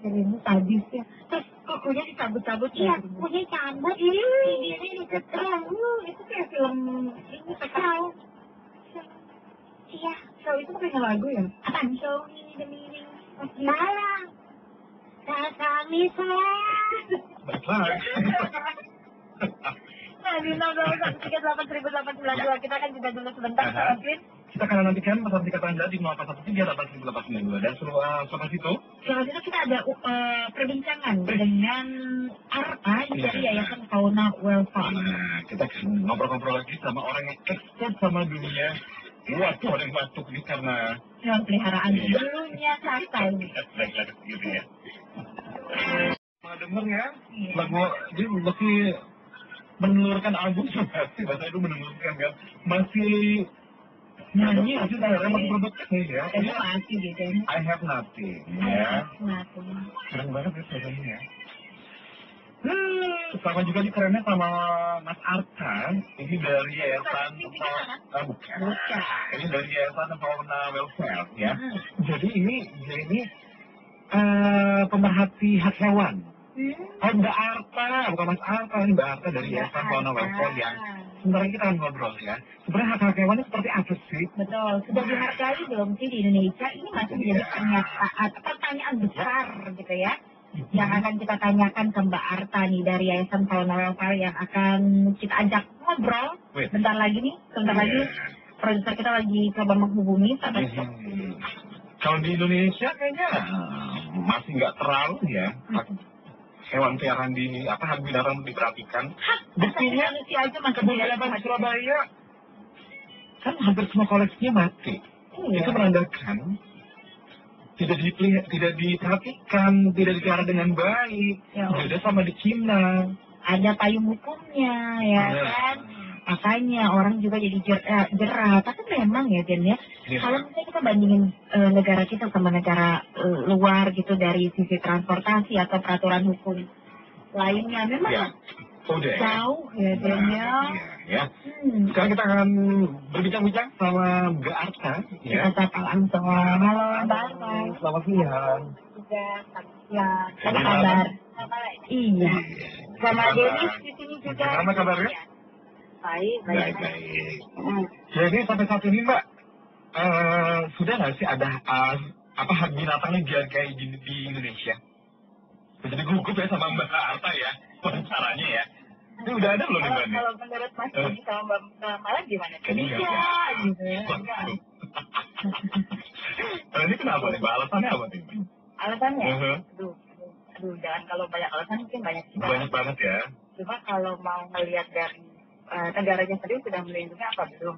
Speaker 2: Grina sadis ya. Terus kukunya dicabut-cabut
Speaker 3: Iya,
Speaker 2: ya.
Speaker 3: punya cabut, bibirnya diketel.
Speaker 2: Uh, itu kayak film ini
Speaker 3: Tahu. Iya.
Speaker 2: Show itu bukannya lagu ya?
Speaker 3: Apaan?
Speaker 2: Show me the meaning of you.
Speaker 3: Salah. Kami sayang.
Speaker 1: Baiklah.
Speaker 2: Di 021383892 kita kan juga dulu sebentar Green.
Speaker 1: Kita akan nantikan pesan singkat Anda di 0813 dan seluruh uh, sobat itu
Speaker 2: Selanjutnya kita ada uh, perbincangan dengan Arta dari
Speaker 1: Iya.
Speaker 2: Yayasan Fauna Welfare.
Speaker 1: Nah, kita akan ngobrol-ngobrol lagi sama orang yang expert sama dunia. Waduh, ada yang batuk nih karena
Speaker 2: Hewan peliharaan
Speaker 1: Iya.
Speaker 2: dulunya
Speaker 1: baik-baik gitu ya. Mau denger ya?
Speaker 2: Iya.
Speaker 1: Lagu dia masih menelurkan album masih bahasa itu menelurkan kan masih nyanyi masih daerah masih produksi ya.
Speaker 2: Ini masih gitu.
Speaker 1: I have nothing ya. Keren banget ya suaranya ya. Hmm, sama juga nih kerennya sama Mas Arta. Ini dari Yayasan Ah, bukan.
Speaker 2: Bukan.
Speaker 1: Ini dari Yayasan Fauna Welfare ya.
Speaker 2: Hmm.
Speaker 1: Jadi ini dia ini eh pemerhati hak hewan. Oh, Mbak Arta, bukan Mas Arta, ini Mbak Arta dari Yayasan Fauna Welfare yang sebentar lagi kita akan ngobrol ya. Sebenarnya hak hak hewan itu seperti apa sih?
Speaker 2: Betul, sudah dihargai belum sih di Indonesia? Ini masih menjadi pernyataan, pertanyaan besar gitu ya. Yang akan kita tanyakan ke Mbak Arta nih dari Yayasan Fauna Welfare yang akan kita ajak ngobrol. Bentar lagi nih, sebentar lagi produser kita lagi coba menghubungi
Speaker 1: Hmm. Kalau di Indonesia kayaknya eh, masih nggak terlalu ya. Hewan peliharaan di apa hak binatang diperhatikan.
Speaker 3: Buktinya manusia aja
Speaker 1: Kebun di Surabaya kan hampir semua koleksinya mati.
Speaker 3: Iya.
Speaker 1: Itu menandakan tidak dipelihara, tidak diperhatikan, tidak dipelihara dengan baik.
Speaker 3: Ya.
Speaker 1: Beda sama di Cina.
Speaker 3: Ada payung hukumnya ya
Speaker 1: Iya.
Speaker 3: kan. Makanya orang juga jadi eh, jerah. Tapi memang ya Den ya,
Speaker 1: Iya.
Speaker 3: kalau misalnya kita bandingin eh, negara kita sama negara eh, luar gitu dari sisi transportasi atau peraturan hukum lainnya, memang
Speaker 1: Ya. Udah.
Speaker 3: jauh ya Den
Speaker 1: Nah,
Speaker 3: ya.
Speaker 1: iya, ya.
Speaker 3: Hmm.
Speaker 1: Sekarang kita akan berbincang-bincang sama Mbak Arta.
Speaker 3: Kita
Speaker 1: Ya.
Speaker 3: sapa langsung. Halo Mbak Arta.
Speaker 1: Selamat siang.
Speaker 3: Juga ya, apa kabar? Iya. Sama
Speaker 1: Gimana?
Speaker 3: Denis di sini juga.
Speaker 1: Gimana kabarnya?
Speaker 3: Baik,
Speaker 1: Baik, baik.
Speaker 3: Hmm.
Speaker 1: Jadi sampai saat ini Mbak, eh, sudah nggak sih ada eh, apa hak binatangnya dihargai di, di Indonesia? Jadi gugup ya sama Mbak Arta ya, wawancaranya ya. Ini udah ada belum nih Mbak?
Speaker 3: Kalau menurut Mas
Speaker 1: Eh.
Speaker 3: Doni sama Mbak Mbak Mala gimana?
Speaker 1: Kan iya,
Speaker 3: Iya, gitu ya.
Speaker 1: Ini kenapa nih Mbak? Alasannya apa nih Mbak?
Speaker 3: Alasannya?
Speaker 1: Mhm.
Speaker 3: Aduh, aduh, aduh, jangan kalau banyak alasan mungkin banyak juga.
Speaker 1: Banyak banget ya.
Speaker 3: Cuma kalau mau melihat dari eh, negaranya sendiri sudah melindungi apa belum?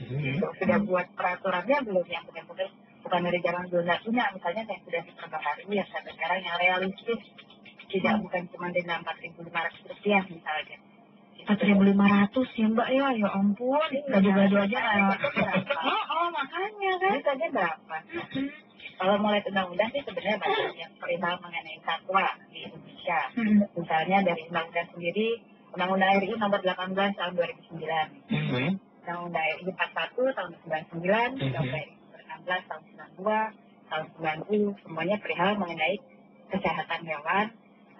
Speaker 1: Hmm.
Speaker 3: Sudah buat peraturannya belum yang benar-benar bukan dari dulu nggak punya misalnya yang sudah diperbaharui yang sampai sekarang yang realistis tidak bukan cuma ribu lima ratus rupiah misalnya. Empat ribu lima ratus ya mbak ya, ya ampun, gaduh-gaduh aja Oh, oh makanya kan. Itu aja berapa? Kalau mulai undang-undang sih sebenarnya banyak yang perihal mengenai satwa di Indonesia. Misalnya dari undang-undang sendiri, Undang-Undang RI nomor 18 tahun 2009.
Speaker 1: Hmm.
Speaker 3: Undang-Undang RI 41 tahun 99, Undang-Undang RI 16 tahun 92, tahun 90, semuanya perihal mengenai kesehatan hewan,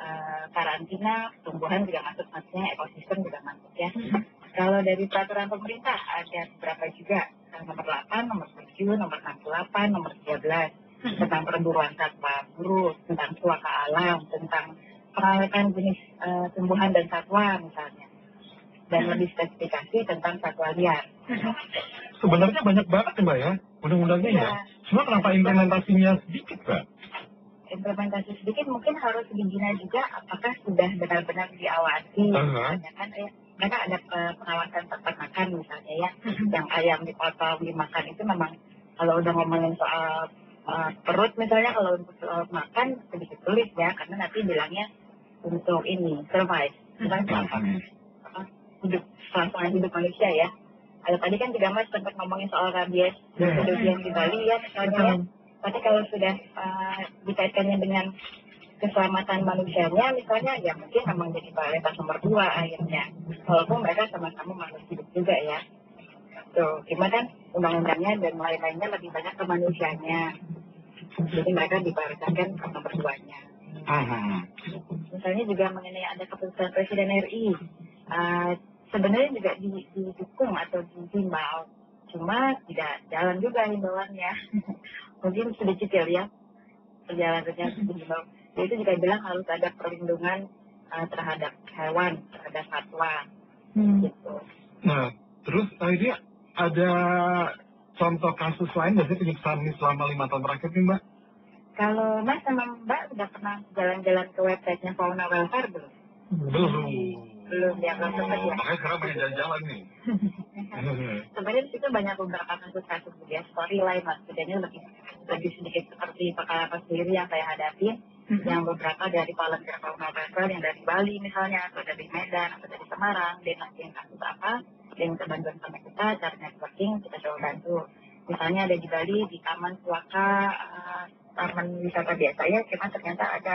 Speaker 3: eh, karantina, tumbuhan juga masuk, maksudnya ekosistem juga masuk ya. Kalau dari peraturan pemerintah ada beberapa juga, nomor 8, nomor 7, nomor 68, nomor 13, tentang perburuan satwa buruk, tentang suaka alam, tentang pengawetan jenis eh, tumbuhan dan satwa misalnya. Dan lebih spesifikasi tentang satwa liar.
Speaker 1: Sebenarnya banyak banget ya Mbak ya, undang-undangnya ya.
Speaker 3: Iya.
Speaker 1: Cuma kenapa implementasinya sedikit Mbak?
Speaker 3: implementasi sedikit mungkin harus dibina juga apakah sudah benar-benar diawasi
Speaker 1: Aha.
Speaker 3: misalnya kan ya karena ada eh, pengawasan peternakan misalnya ya yang ayam dipotong dimakan itu memang kalau udah ngomongin soal eh, perut misalnya kalau untuk soal makan sedikit sulit ya karena nanti bilangnya untuk ini survive bukan apa, hidup kelangsungan hidup manusia ya ada tadi kan juga mas sempat ngomongin soal rabies
Speaker 1: Hmm.
Speaker 3: kemudian di Bali ya misalnya ya. Tapi kalau sudah uh, dikaitkannya dengan keselamatan manusianya, misalnya ya mungkin memang jadi prioritas nomor dua akhirnya. Walaupun mereka sama-sama makhluk hidup juga ya. Tuh, cuma kan undang-undangnya dan lain-lainnya lebih banyak ke manusianya. Jadi mereka diprioritaskan ke nomor duanya.
Speaker 1: Hmm.
Speaker 3: Misalnya juga mengenai ada keputusan Presiden RI. Uh, sebenarnya juga di- didukung atau dihimbau. Cuma tidak jalan juga himbauannya. Mungkin sudah kecil ya perjalanannya dihimbau. Dia itu juga bilang harus ada perlindungan uh, terhadap hewan, terhadap satwa. Gitu.
Speaker 1: Nah, terus ini ada contoh kasus lain sih penyiksaan ini selama lima tahun terakhir nih Mbak?
Speaker 3: Kalau Mas sama Mbak sudah pernah jalan-jalan ke websitenya Fauna Welfare belum?
Speaker 1: Belum.
Speaker 3: Belum ya, belum sempat ya.
Speaker 1: Makanya sekarang banyak jalan-jalan nih.
Speaker 3: sebenarnya di situ banyak beberapa kasus-kasus gitu ya storyline mas bedanya lebih lebih sedikit seperti pengalaman sendiri yang saya hadapi yang beberapa dari volunteer fauna travel yang dari Bali misalnya atau dari Medan atau dari Semarang dia ngasih kasus apa dia minta bantuan sama kita cara networking kita coba bantu misalnya ada di Bali di Taman Suaka eh, taman wisata biasa ya cuma ternyata ada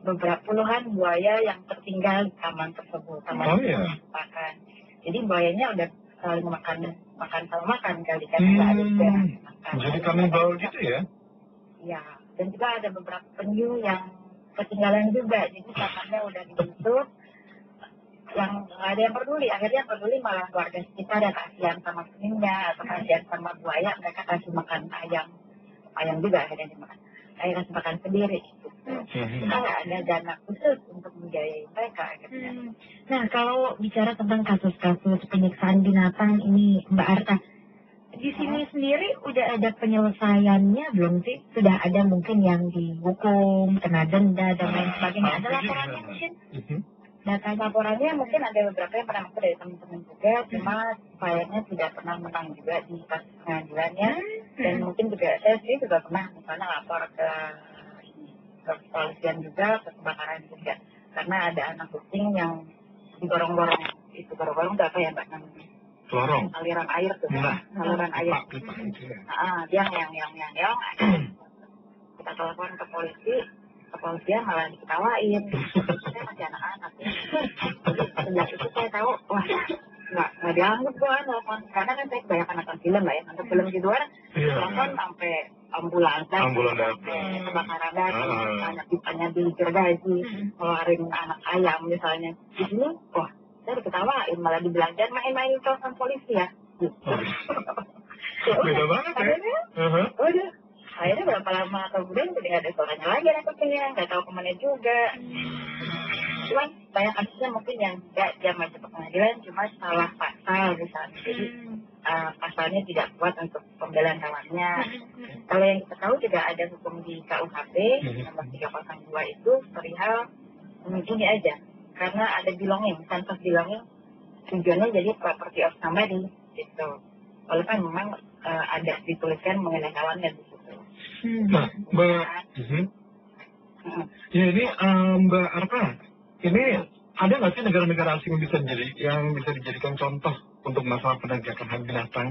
Speaker 3: beberapa puluhan buaya yang tertinggal di taman tersebut taman
Speaker 1: Oh, iya.
Speaker 3: makan jadi buayanya udah saling makan makan sama makan kali kan ada
Speaker 1: Hmm.
Speaker 3: jarak makan.
Speaker 1: Jadi kanibal gitu ya?
Speaker 3: Ya, dan juga ada beberapa penyu yang ketinggalan juga. Jadi kamarnya udah ditutup, yang ada yang peduli. Akhirnya peduli malah warga sekitar yang kasihan sama penyunya atau kasihan sama buaya, mereka kasih makan ayam. Ayam juga akhirnya dimakan. Ayam kasih makan sendiri. Kita nggak ada dana khusus untuk membiayai mereka. Akhirnya. Nah, kalau bicara tentang kasus-kasus penyiksaan binatang ini, Mbak Arta,
Speaker 2: di sini sendiri udah ada penyelesaiannya belum sih? Sudah ada mungkin yang dihukum, kena denda dan lain sebagainya. Ada laporannya mungkin?
Speaker 1: Mhm.
Speaker 2: Datanya
Speaker 3: Laporannya mungkin ada beberapa yang pernah masuk dari teman-teman juga, cuma filenya tidak pernah menang juga di kasus pengadilannya. Dan mungkin juga saya sendiri juga pernah misalnya lapor ke ke kepolisian juga, ke kebakaran juga. Karena ada anak kucing yang digorong-gorong itu gorong-gorong itu apa ya mbak namanya?
Speaker 1: Lorong.
Speaker 3: Aliran air tuh,
Speaker 1: Nah,
Speaker 3: saluran air.
Speaker 1: Pipa ya.
Speaker 3: Ah, yang yang yang yang yang kita telepon ke polisi, kepolisian malah diketawain. saya masih anak-anak ya. Jadi sejak itu saya tahu, wah nggak nggak dianggap gua telepon karena kan saya kebanyakan nonton film lah ya nonton film di luar telepon sampai ambulans datang,
Speaker 1: Ambulan datang.
Speaker 3: kebakaran datang
Speaker 1: Ah.
Speaker 3: anak pipanya digergaji ngeluarin anak ayam misalnya di sini wah saya diketawain malah dibilang jangan main-main telepon polisi ya gitu.
Speaker 1: Oh. Beda banget ya. Aha.
Speaker 3: Udah, akhirnya berapa lama kemudian jadi ada suaranya lagi anak kucingnya, nggak tahu ke mana juga. Cuman banyak kasusnya mungkin yang tidak dia maju ke pengadilan, cuma salah pasal misalnya. Jadi uh, pasalnya tidak kuat untuk pembelaan hewannya. Kalau yang kita tahu juga ada hukum di KUHP nomor 302 itu perihal hmm, ini aja, karena ada sense of belonging tujuannya jadi property of somebody gitu. Walaupun memang uh, ada dituliskan mengenai hewannya di situ.
Speaker 1: Nah, Mbak, Mhm.
Speaker 3: Hmm.
Speaker 1: ya ini eh, Mbak Arta, ini ada nggak sih negara-negara asing yang bisa jadi yang bisa dijadikan contoh untuk masalah penegakan hak binatang?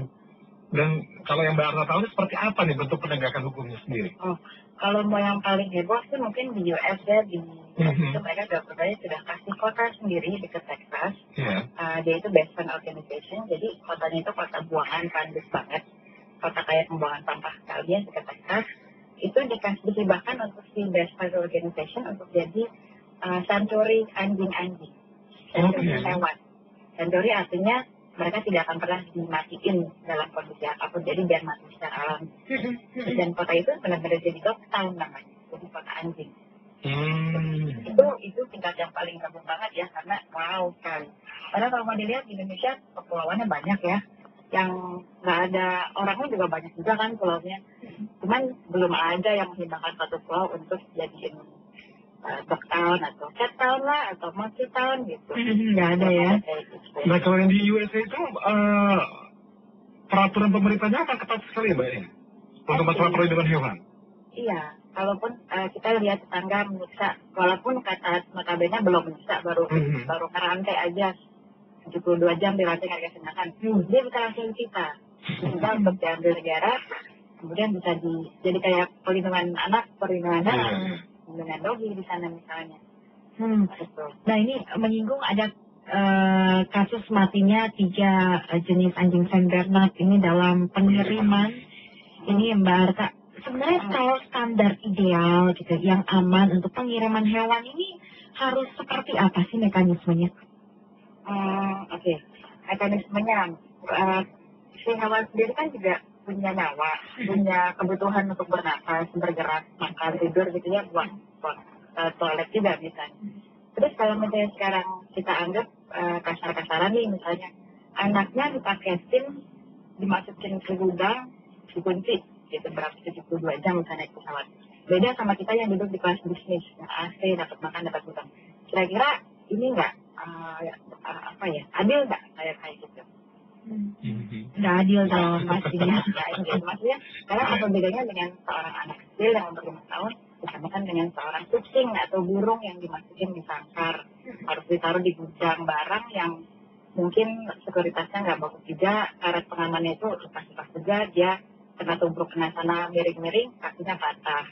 Speaker 1: Dan kalau yang Mbak Arta tahu ini seperti apa nih bentuk penegakan hukumnya sendiri?
Speaker 3: Oh, kalau mau yang paling heboh sih mungkin di US ya di
Speaker 1: Mhm.
Speaker 3: itu mereka dokternya sudah kasih kota sendiri dekat Texas.
Speaker 1: Ya.
Speaker 3: Uh, dia itu best friend organization, jadi kotanya itu kota buangan kandis banget, kota kayak pembuangan sampah kalian dekat Texas. Itu dikasih dihibahkan untuk si best friend organization untuk jadi uh, sanctuary anjing-anjing, sanctuary
Speaker 1: Oke.
Speaker 3: hewan. Sanctuary artinya mereka tidak akan pernah dimatiin dalam kondisi apa pun, jadi biar mati secara alam. Dan kota itu benar-benar jadi town namanya, jadi kota anjing
Speaker 1: Hmm.
Speaker 3: itu itu tingkat yang paling gabung banget ya karena wow kan karena kalau mau dilihat di Indonesia kepulauannya banyak ya yang nggak ada orangnya juga banyak juga kan pulaunya cuman belum ada yang menghibahkan satu pulau untuk jadiin uh, town atau cat town lah atau monkey town gitu
Speaker 2: Nggak ada ya.
Speaker 3: Gitu.
Speaker 1: Nah kalau yang di USA itu eh, peraturan pemerintahnya akan ketat sekali Mbak ya? Untuk masalah perlindungan hewan.
Speaker 3: Iya, kalaupun eh, kita lihat tetangga menyiksa, walaupun kata notabene belum menyiksa, baru
Speaker 1: Mhm.
Speaker 3: baru kerantai aja 72 jam dirantai nggak dikasih makan, dia bisa langsung kita, tinggal untuk diambil negara, kemudian bisa di jadi kayak perlindungan anak, perlindungan anak,
Speaker 1: Iya.
Speaker 3: Perlindungan dogi di sana misalnya,
Speaker 2: Hmm.
Speaker 3: gitu.
Speaker 2: Nah ini menyinggung ada eh, kasus matinya tiga eh, jenis anjing Saint Bernard ini dalam pengiriman. Ini Mbak Arta, sebenarnya kalau standar ideal gitu, yang aman untuk pengiriman hewan ini harus seperti apa sih mekanismenya?
Speaker 3: Hmm, Oke, mekanismenya eh, si hewan sendiri kan juga punya nyawa, punya kebutuhan untuk bernafas, bergerak, makan, tidur gitu ya, buang eh, toilet juga misalnya. Terus kalau misalnya sekarang kita anggap eh, kasar-kasaran nih misalnya, anaknya dipaketin, dimasukin ke gudang, dikunci, gitu berapa 72 jam misalnya naik pesawat. Beda sama kita yang duduk di kelas bisnis, yang AC, dapat makan, dapat hutang. Kira-kira ini enggak eh, apa ya, adil nggak kayak kayak gitu?
Speaker 1: Mhm.
Speaker 2: Nggak adil dong pastinya.
Speaker 3: Nggak adil. Maksudnya, karena apa bedanya dengan seorang anak kecil yang umur lima tahun, disamakan dengan seorang kucing atau burung yang dimasukin di sangkar, harus ditaruh di gudang barang yang mungkin sekuritasnya nggak bagus juga, karet pengamannya itu lepas-lepas juga, dia kena tubruk kena sana miring-miring, kakinya patah.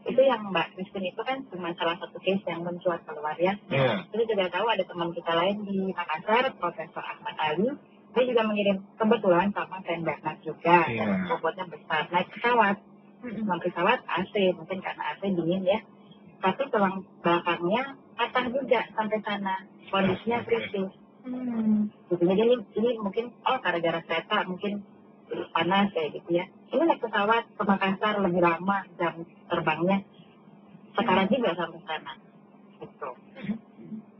Speaker 3: Itu yang Mbak Christine itu kan cuma salah satu case yang mencuat keluar ya.
Speaker 1: Iya.
Speaker 3: Terus juga tahu ada teman kita lain di Makassar, Profesor Ahmad Ali. Dia juga mengirim kebetulan sama Saint Bernard juga,
Speaker 1: Iya.
Speaker 3: dan bobotnya besar. Naik pesawat, naik pesawat AC, mungkin karena AC dingin ya. Tapi tulang belakangnya patah juga sampai sana, kondisinya kritis.
Speaker 2: Hmm.
Speaker 3: Gitu. Jadi ini, ini mungkin, oh gara-gara kereta, mungkin panas kayak gitu ya. Ini naik pesawat ke Makassar lebih lama jam terbangnya. Sekarang juga sampai sana. Gitu.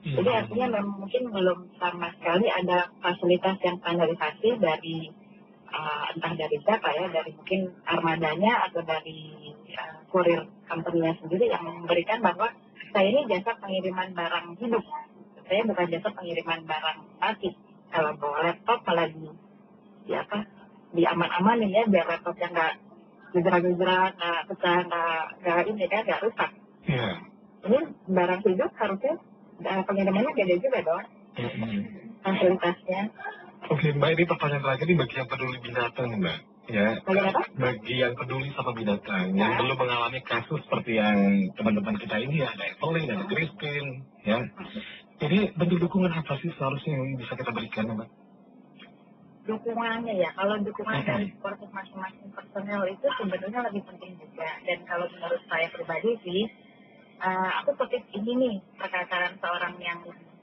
Speaker 3: Jadi artinya memang mungkin belum sama sekali ada fasilitas yang standarisasi dari uh, entah dari siapa ya, dari mungkin armadanya atau dari uh, kurir company-nya sendiri yang memberikan bahwa saya ini jasa pengiriman barang hidup. Saya bukan jasa pengiriman barang mati. Kalau bawa laptop malah di, di apa? Di aman-amanin ya biar laptopnya nggak gerak-gerak, nggak pecah, nggak ini kan nggak rusak.
Speaker 1: Iya.
Speaker 3: Ini barang hidup harusnya pengirimannya beda juga dong fasilitasnya.
Speaker 1: Oke, Mbak, ini pertanyaan terakhir ini bagi yang peduli binatang, Mbak. Ya,
Speaker 3: Bagi
Speaker 1: yang peduli sama binatang, yang belum mengalami kasus seperti yang teman-teman kita ini, ada Evelyn, ada Christine, ya. Jadi bentuk dukungan apa sih seharusnya yang bisa kita berikan, Mbak?
Speaker 3: dukungannya ya kalau dukungan
Speaker 1: Mhm.
Speaker 3: dari supporter masing-masing personel itu sebenarnya lebih penting juga dan kalau menurut saya pribadi sih eh, aku kutip ini nih perkataan seorang yang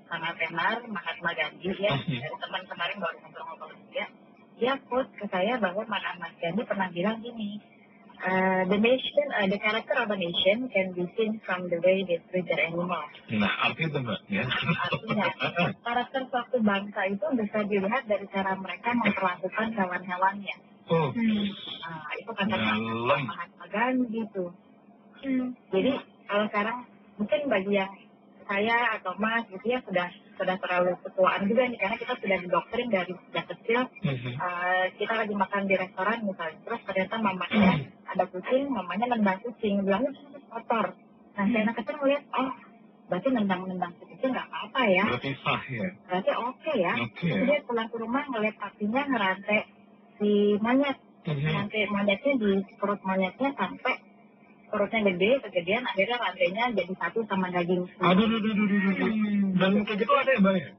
Speaker 3: sangat tenar Mahatma Gandhi ya
Speaker 1: Mhm.
Speaker 3: dari teman kemarin baru ngobrol-ngobrol juga dia quote ke saya bahwa Mahatma Gandhi pernah bilang gini eh, the nation eh, the character of a nation can be seen from the way they treat their animals
Speaker 1: Nah, artinya Mbak, ya.
Speaker 3: Artinya, karakter suatu bangsa itu bisa dilihat dari cara mereka memperlakukan hewan-hewannya.
Speaker 1: oh,
Speaker 3: Nah, itu kata. Mahatma Gandhi tuh.
Speaker 2: Hmm.
Speaker 3: Jadi kalau sekarang mungkin bagi yang saya atau Mas gitu ya sudah sudah terlalu ketuaan juga nih karena kita sudah didoktrin dari sejak kecil
Speaker 1: Mhm.
Speaker 3: eh, kita lagi makan di restoran misalnya terus ternyata mamanya ada kucing mamanya nendang kucing bilangnya "Ini kotor nah saya anak kecil melihat oh berarti nendang-nendang kucing nggak apa-apa ya
Speaker 1: berarti sah, ya.
Speaker 3: berarti oke ya
Speaker 1: Oke.
Speaker 3: Terus dia pulang ke rumah ngeliat papinya ngerantai si monyet
Speaker 1: Mhm.
Speaker 3: rantai monyetnya di perut monyetnya sampai perutnya gede kegedean akhirnya rantainya jadi satu sama daging.
Speaker 1: Aduh, aduh, aduh, aduh, aduh, aduh. Dan kayak gitu ada ya, Mbak, ya?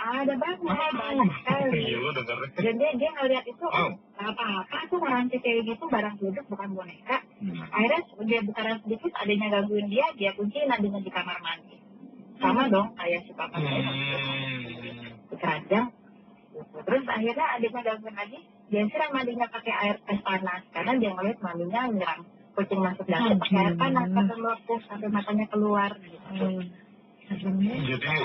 Speaker 3: ada banget banyak sekali.
Speaker 1: Dengarnya.
Speaker 3: dan dia dia ngeliat itu oh, apa-apa tuh ngerantai kayak gitu barang hidup bukan boneka.
Speaker 1: Hmm.
Speaker 3: akhirnya dia bicara sedikit adanya gangguin dia dia kunciin adanya di kamar mandi. Sama dong kayak si papa saya
Speaker 1: Hmm.
Speaker 3: keranjang terus akhirnya adiknya gangguin lagi. Dia siram mandinya pakai air teh panas karena dia ngeliat maminya nyerang kucing masuk dalam pakai air panas sampai melepuh sampai matanya keluar gitu.
Speaker 1: Jadi,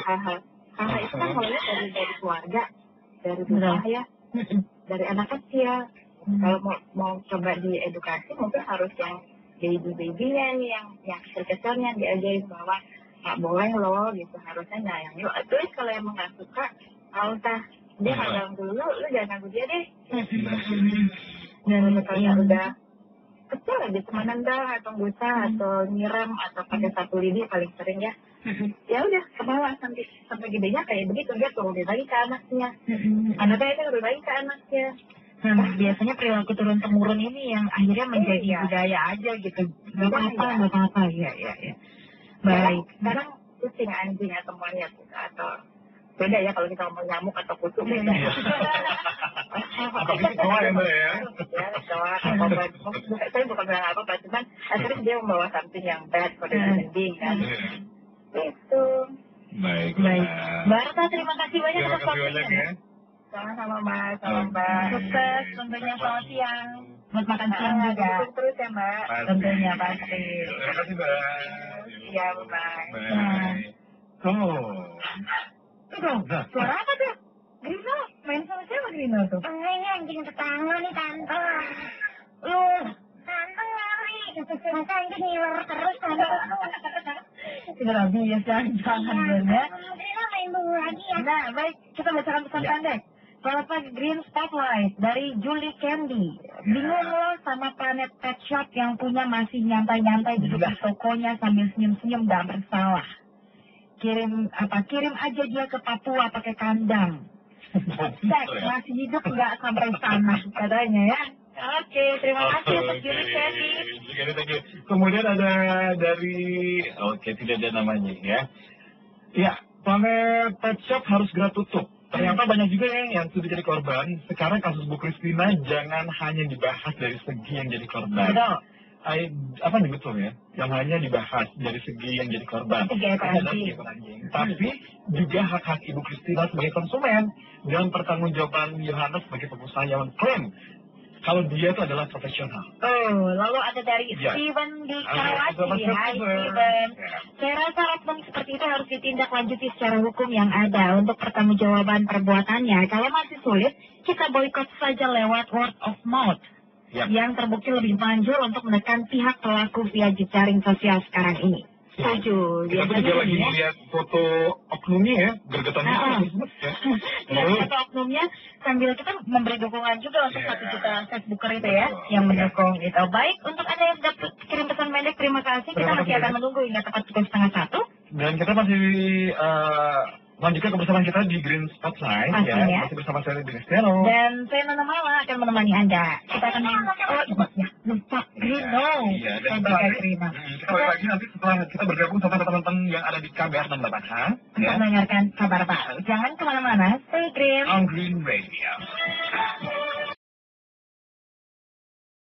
Speaker 3: hal-hal hal itu kan mulai dari dari keluarga dari rumah ya. Dari anak kecil. Kalau mau mau coba diedukasi mungkin harus yang baby babynya nih yang yang kecil kecilnya diajarin bahwa nggak boleh loh gitu. Harusnya nyayang. Yuk terus kalau emang nggak suka nggak usah dia nggak ganggu lu lu jangan ganggu dia deh. Dan misalnya udah kecil aja cuma nendang atau gusah atau nyiram atau pakai satu lidi paling sering ya ya udah ke bawah sampai sampai gedenya kayak begitu dia turunin lagi ke anaknya anaknya itu turun lagi ke anaknya
Speaker 2: Nah, biasanya perilaku turun temurun ini yang akhirnya menjadi
Speaker 3: Iya.
Speaker 2: budaya aja gitu. Gak apa-apa,
Speaker 3: Iya.
Speaker 2: gak apa-apa. Ya, ya, ya. Baik.
Speaker 3: sekarang kucing anjing atau monyet atau beda ya kalau kita ngomong nyamuk atau kutu beda
Speaker 1: Iya. Apalagi kecoa ya, Mbak, ya?
Speaker 3: ya saya bukan bilang apa apa cuman akhirnya dia membawa something yang bad pada
Speaker 2: Hmm.
Speaker 3: dinding kan
Speaker 1: Iya.
Speaker 3: itu
Speaker 1: Baik.
Speaker 2: Baik. Mbak Arta, terima kasih banyak
Speaker 1: Terima
Speaker 2: atas
Speaker 1: kasih banyak
Speaker 2: waktunya.
Speaker 1: ya.
Speaker 3: sama-sama mas sama mbak
Speaker 2: Sukses tentunya selamat siang. Buat makan siang
Speaker 3: Ah,
Speaker 2: juga.
Speaker 3: terus ya mbak.
Speaker 2: Tentunya pasti.
Speaker 1: Terima kasih, Mbak.
Speaker 3: iya bye
Speaker 1: Bye. Oh.
Speaker 2: Suara apa tuh? Grino, main sama siapa Grino tuh?
Speaker 5: Ini anjing tetangga nih tante.
Speaker 2: Lu,
Speaker 5: Tante ngeri. Masa anjing ngiler terus tante.
Speaker 2: tidak habis jangan-jangan ya.
Speaker 5: Kita main dulu lagi ya.
Speaker 2: Nah, baik, kita bacakan pesan
Speaker 1: Ya.
Speaker 2: pendek. Selamat pagi Green Spotlight dari Julie Candy. Bingung lo sama Planet Pet Shop yang punya masih nyantai-nyantai di tokonya sambil senyum-senyum gak bersalah. Kirim apa? Kirim aja dia ke Papua pakai kandang. Cek masih hidup nggak sampai sana katanya ya. Oke, terima kasih untuk
Speaker 1: thank you. Kemudian ada dari, oke tidak ada namanya ya. Ya, Planet Pet Shop harus segera tutup. Ternyata banyak juga yang, yang sudah jadi korban. Sekarang kasus Bu Kristina jangan hanya dibahas dari segi yang jadi korban.
Speaker 2: Betul.
Speaker 1: I- apa nih betul ya? Yang hanya dibahas dari segi yang jadi korban. Tapi juga hak-hak Ibu Kristina sebagai konsumen dan pertanggungjawaban Yohanes sebagai pengusaha yang klaim kalau dia itu adalah profesional.
Speaker 2: Oh, lalu ada dari
Speaker 1: Ya.
Speaker 2: Steven di Karawaci. Hai
Speaker 1: Steven. Ya.
Speaker 2: Saya rasa respon seperti itu harus ditindaklanjuti secara hukum yang ada untuk pertanggungjawaban perbuatannya. Kalau masih sulit, kita boykot saja lewat word of mouth.
Speaker 1: Ya.
Speaker 2: Yang terbukti lebih manjur untuk menekan pihak pelaku via jejaring sosial sekarang ini. Setuju.
Speaker 1: Kita juga lagi
Speaker 2: ini ya.
Speaker 1: melihat foto oknumnya ya, gergetannya.
Speaker 2: Ah, ah.
Speaker 1: ya.
Speaker 2: Satu oknumnya sambil kita memberi dukungan juga untuk
Speaker 1: Ya.
Speaker 2: satu juta Facebooker itu ya
Speaker 1: Betul.
Speaker 2: yang mendukung gitu. Baik untuk anda yang dapat kirim pesan pendek terima kasih. Kita
Speaker 1: Terima
Speaker 2: masih
Speaker 1: kasih.
Speaker 2: akan menunggu hingga tepat pukul setengah satu.
Speaker 1: Dan kita masih uh, lanjutkan kebersamaan kita di Green Spotlight
Speaker 2: Pastinya.
Speaker 1: ya. Masih bersama saya di Cristiano.
Speaker 2: Dan saya Nana Mala akan menemani anda. Kita akan oh iya lupa Grino
Speaker 1: Iya, dan
Speaker 2: dan
Speaker 1: kita balik-. Hmm, kita balik lagi nanti setelah kita bergabung sama teman-teman yang ada di KBR 68H
Speaker 2: Untuk
Speaker 1: ya.
Speaker 2: mendengarkan kabar baru. Jangan ke mana-mana. Stay green.
Speaker 1: On Green Radio.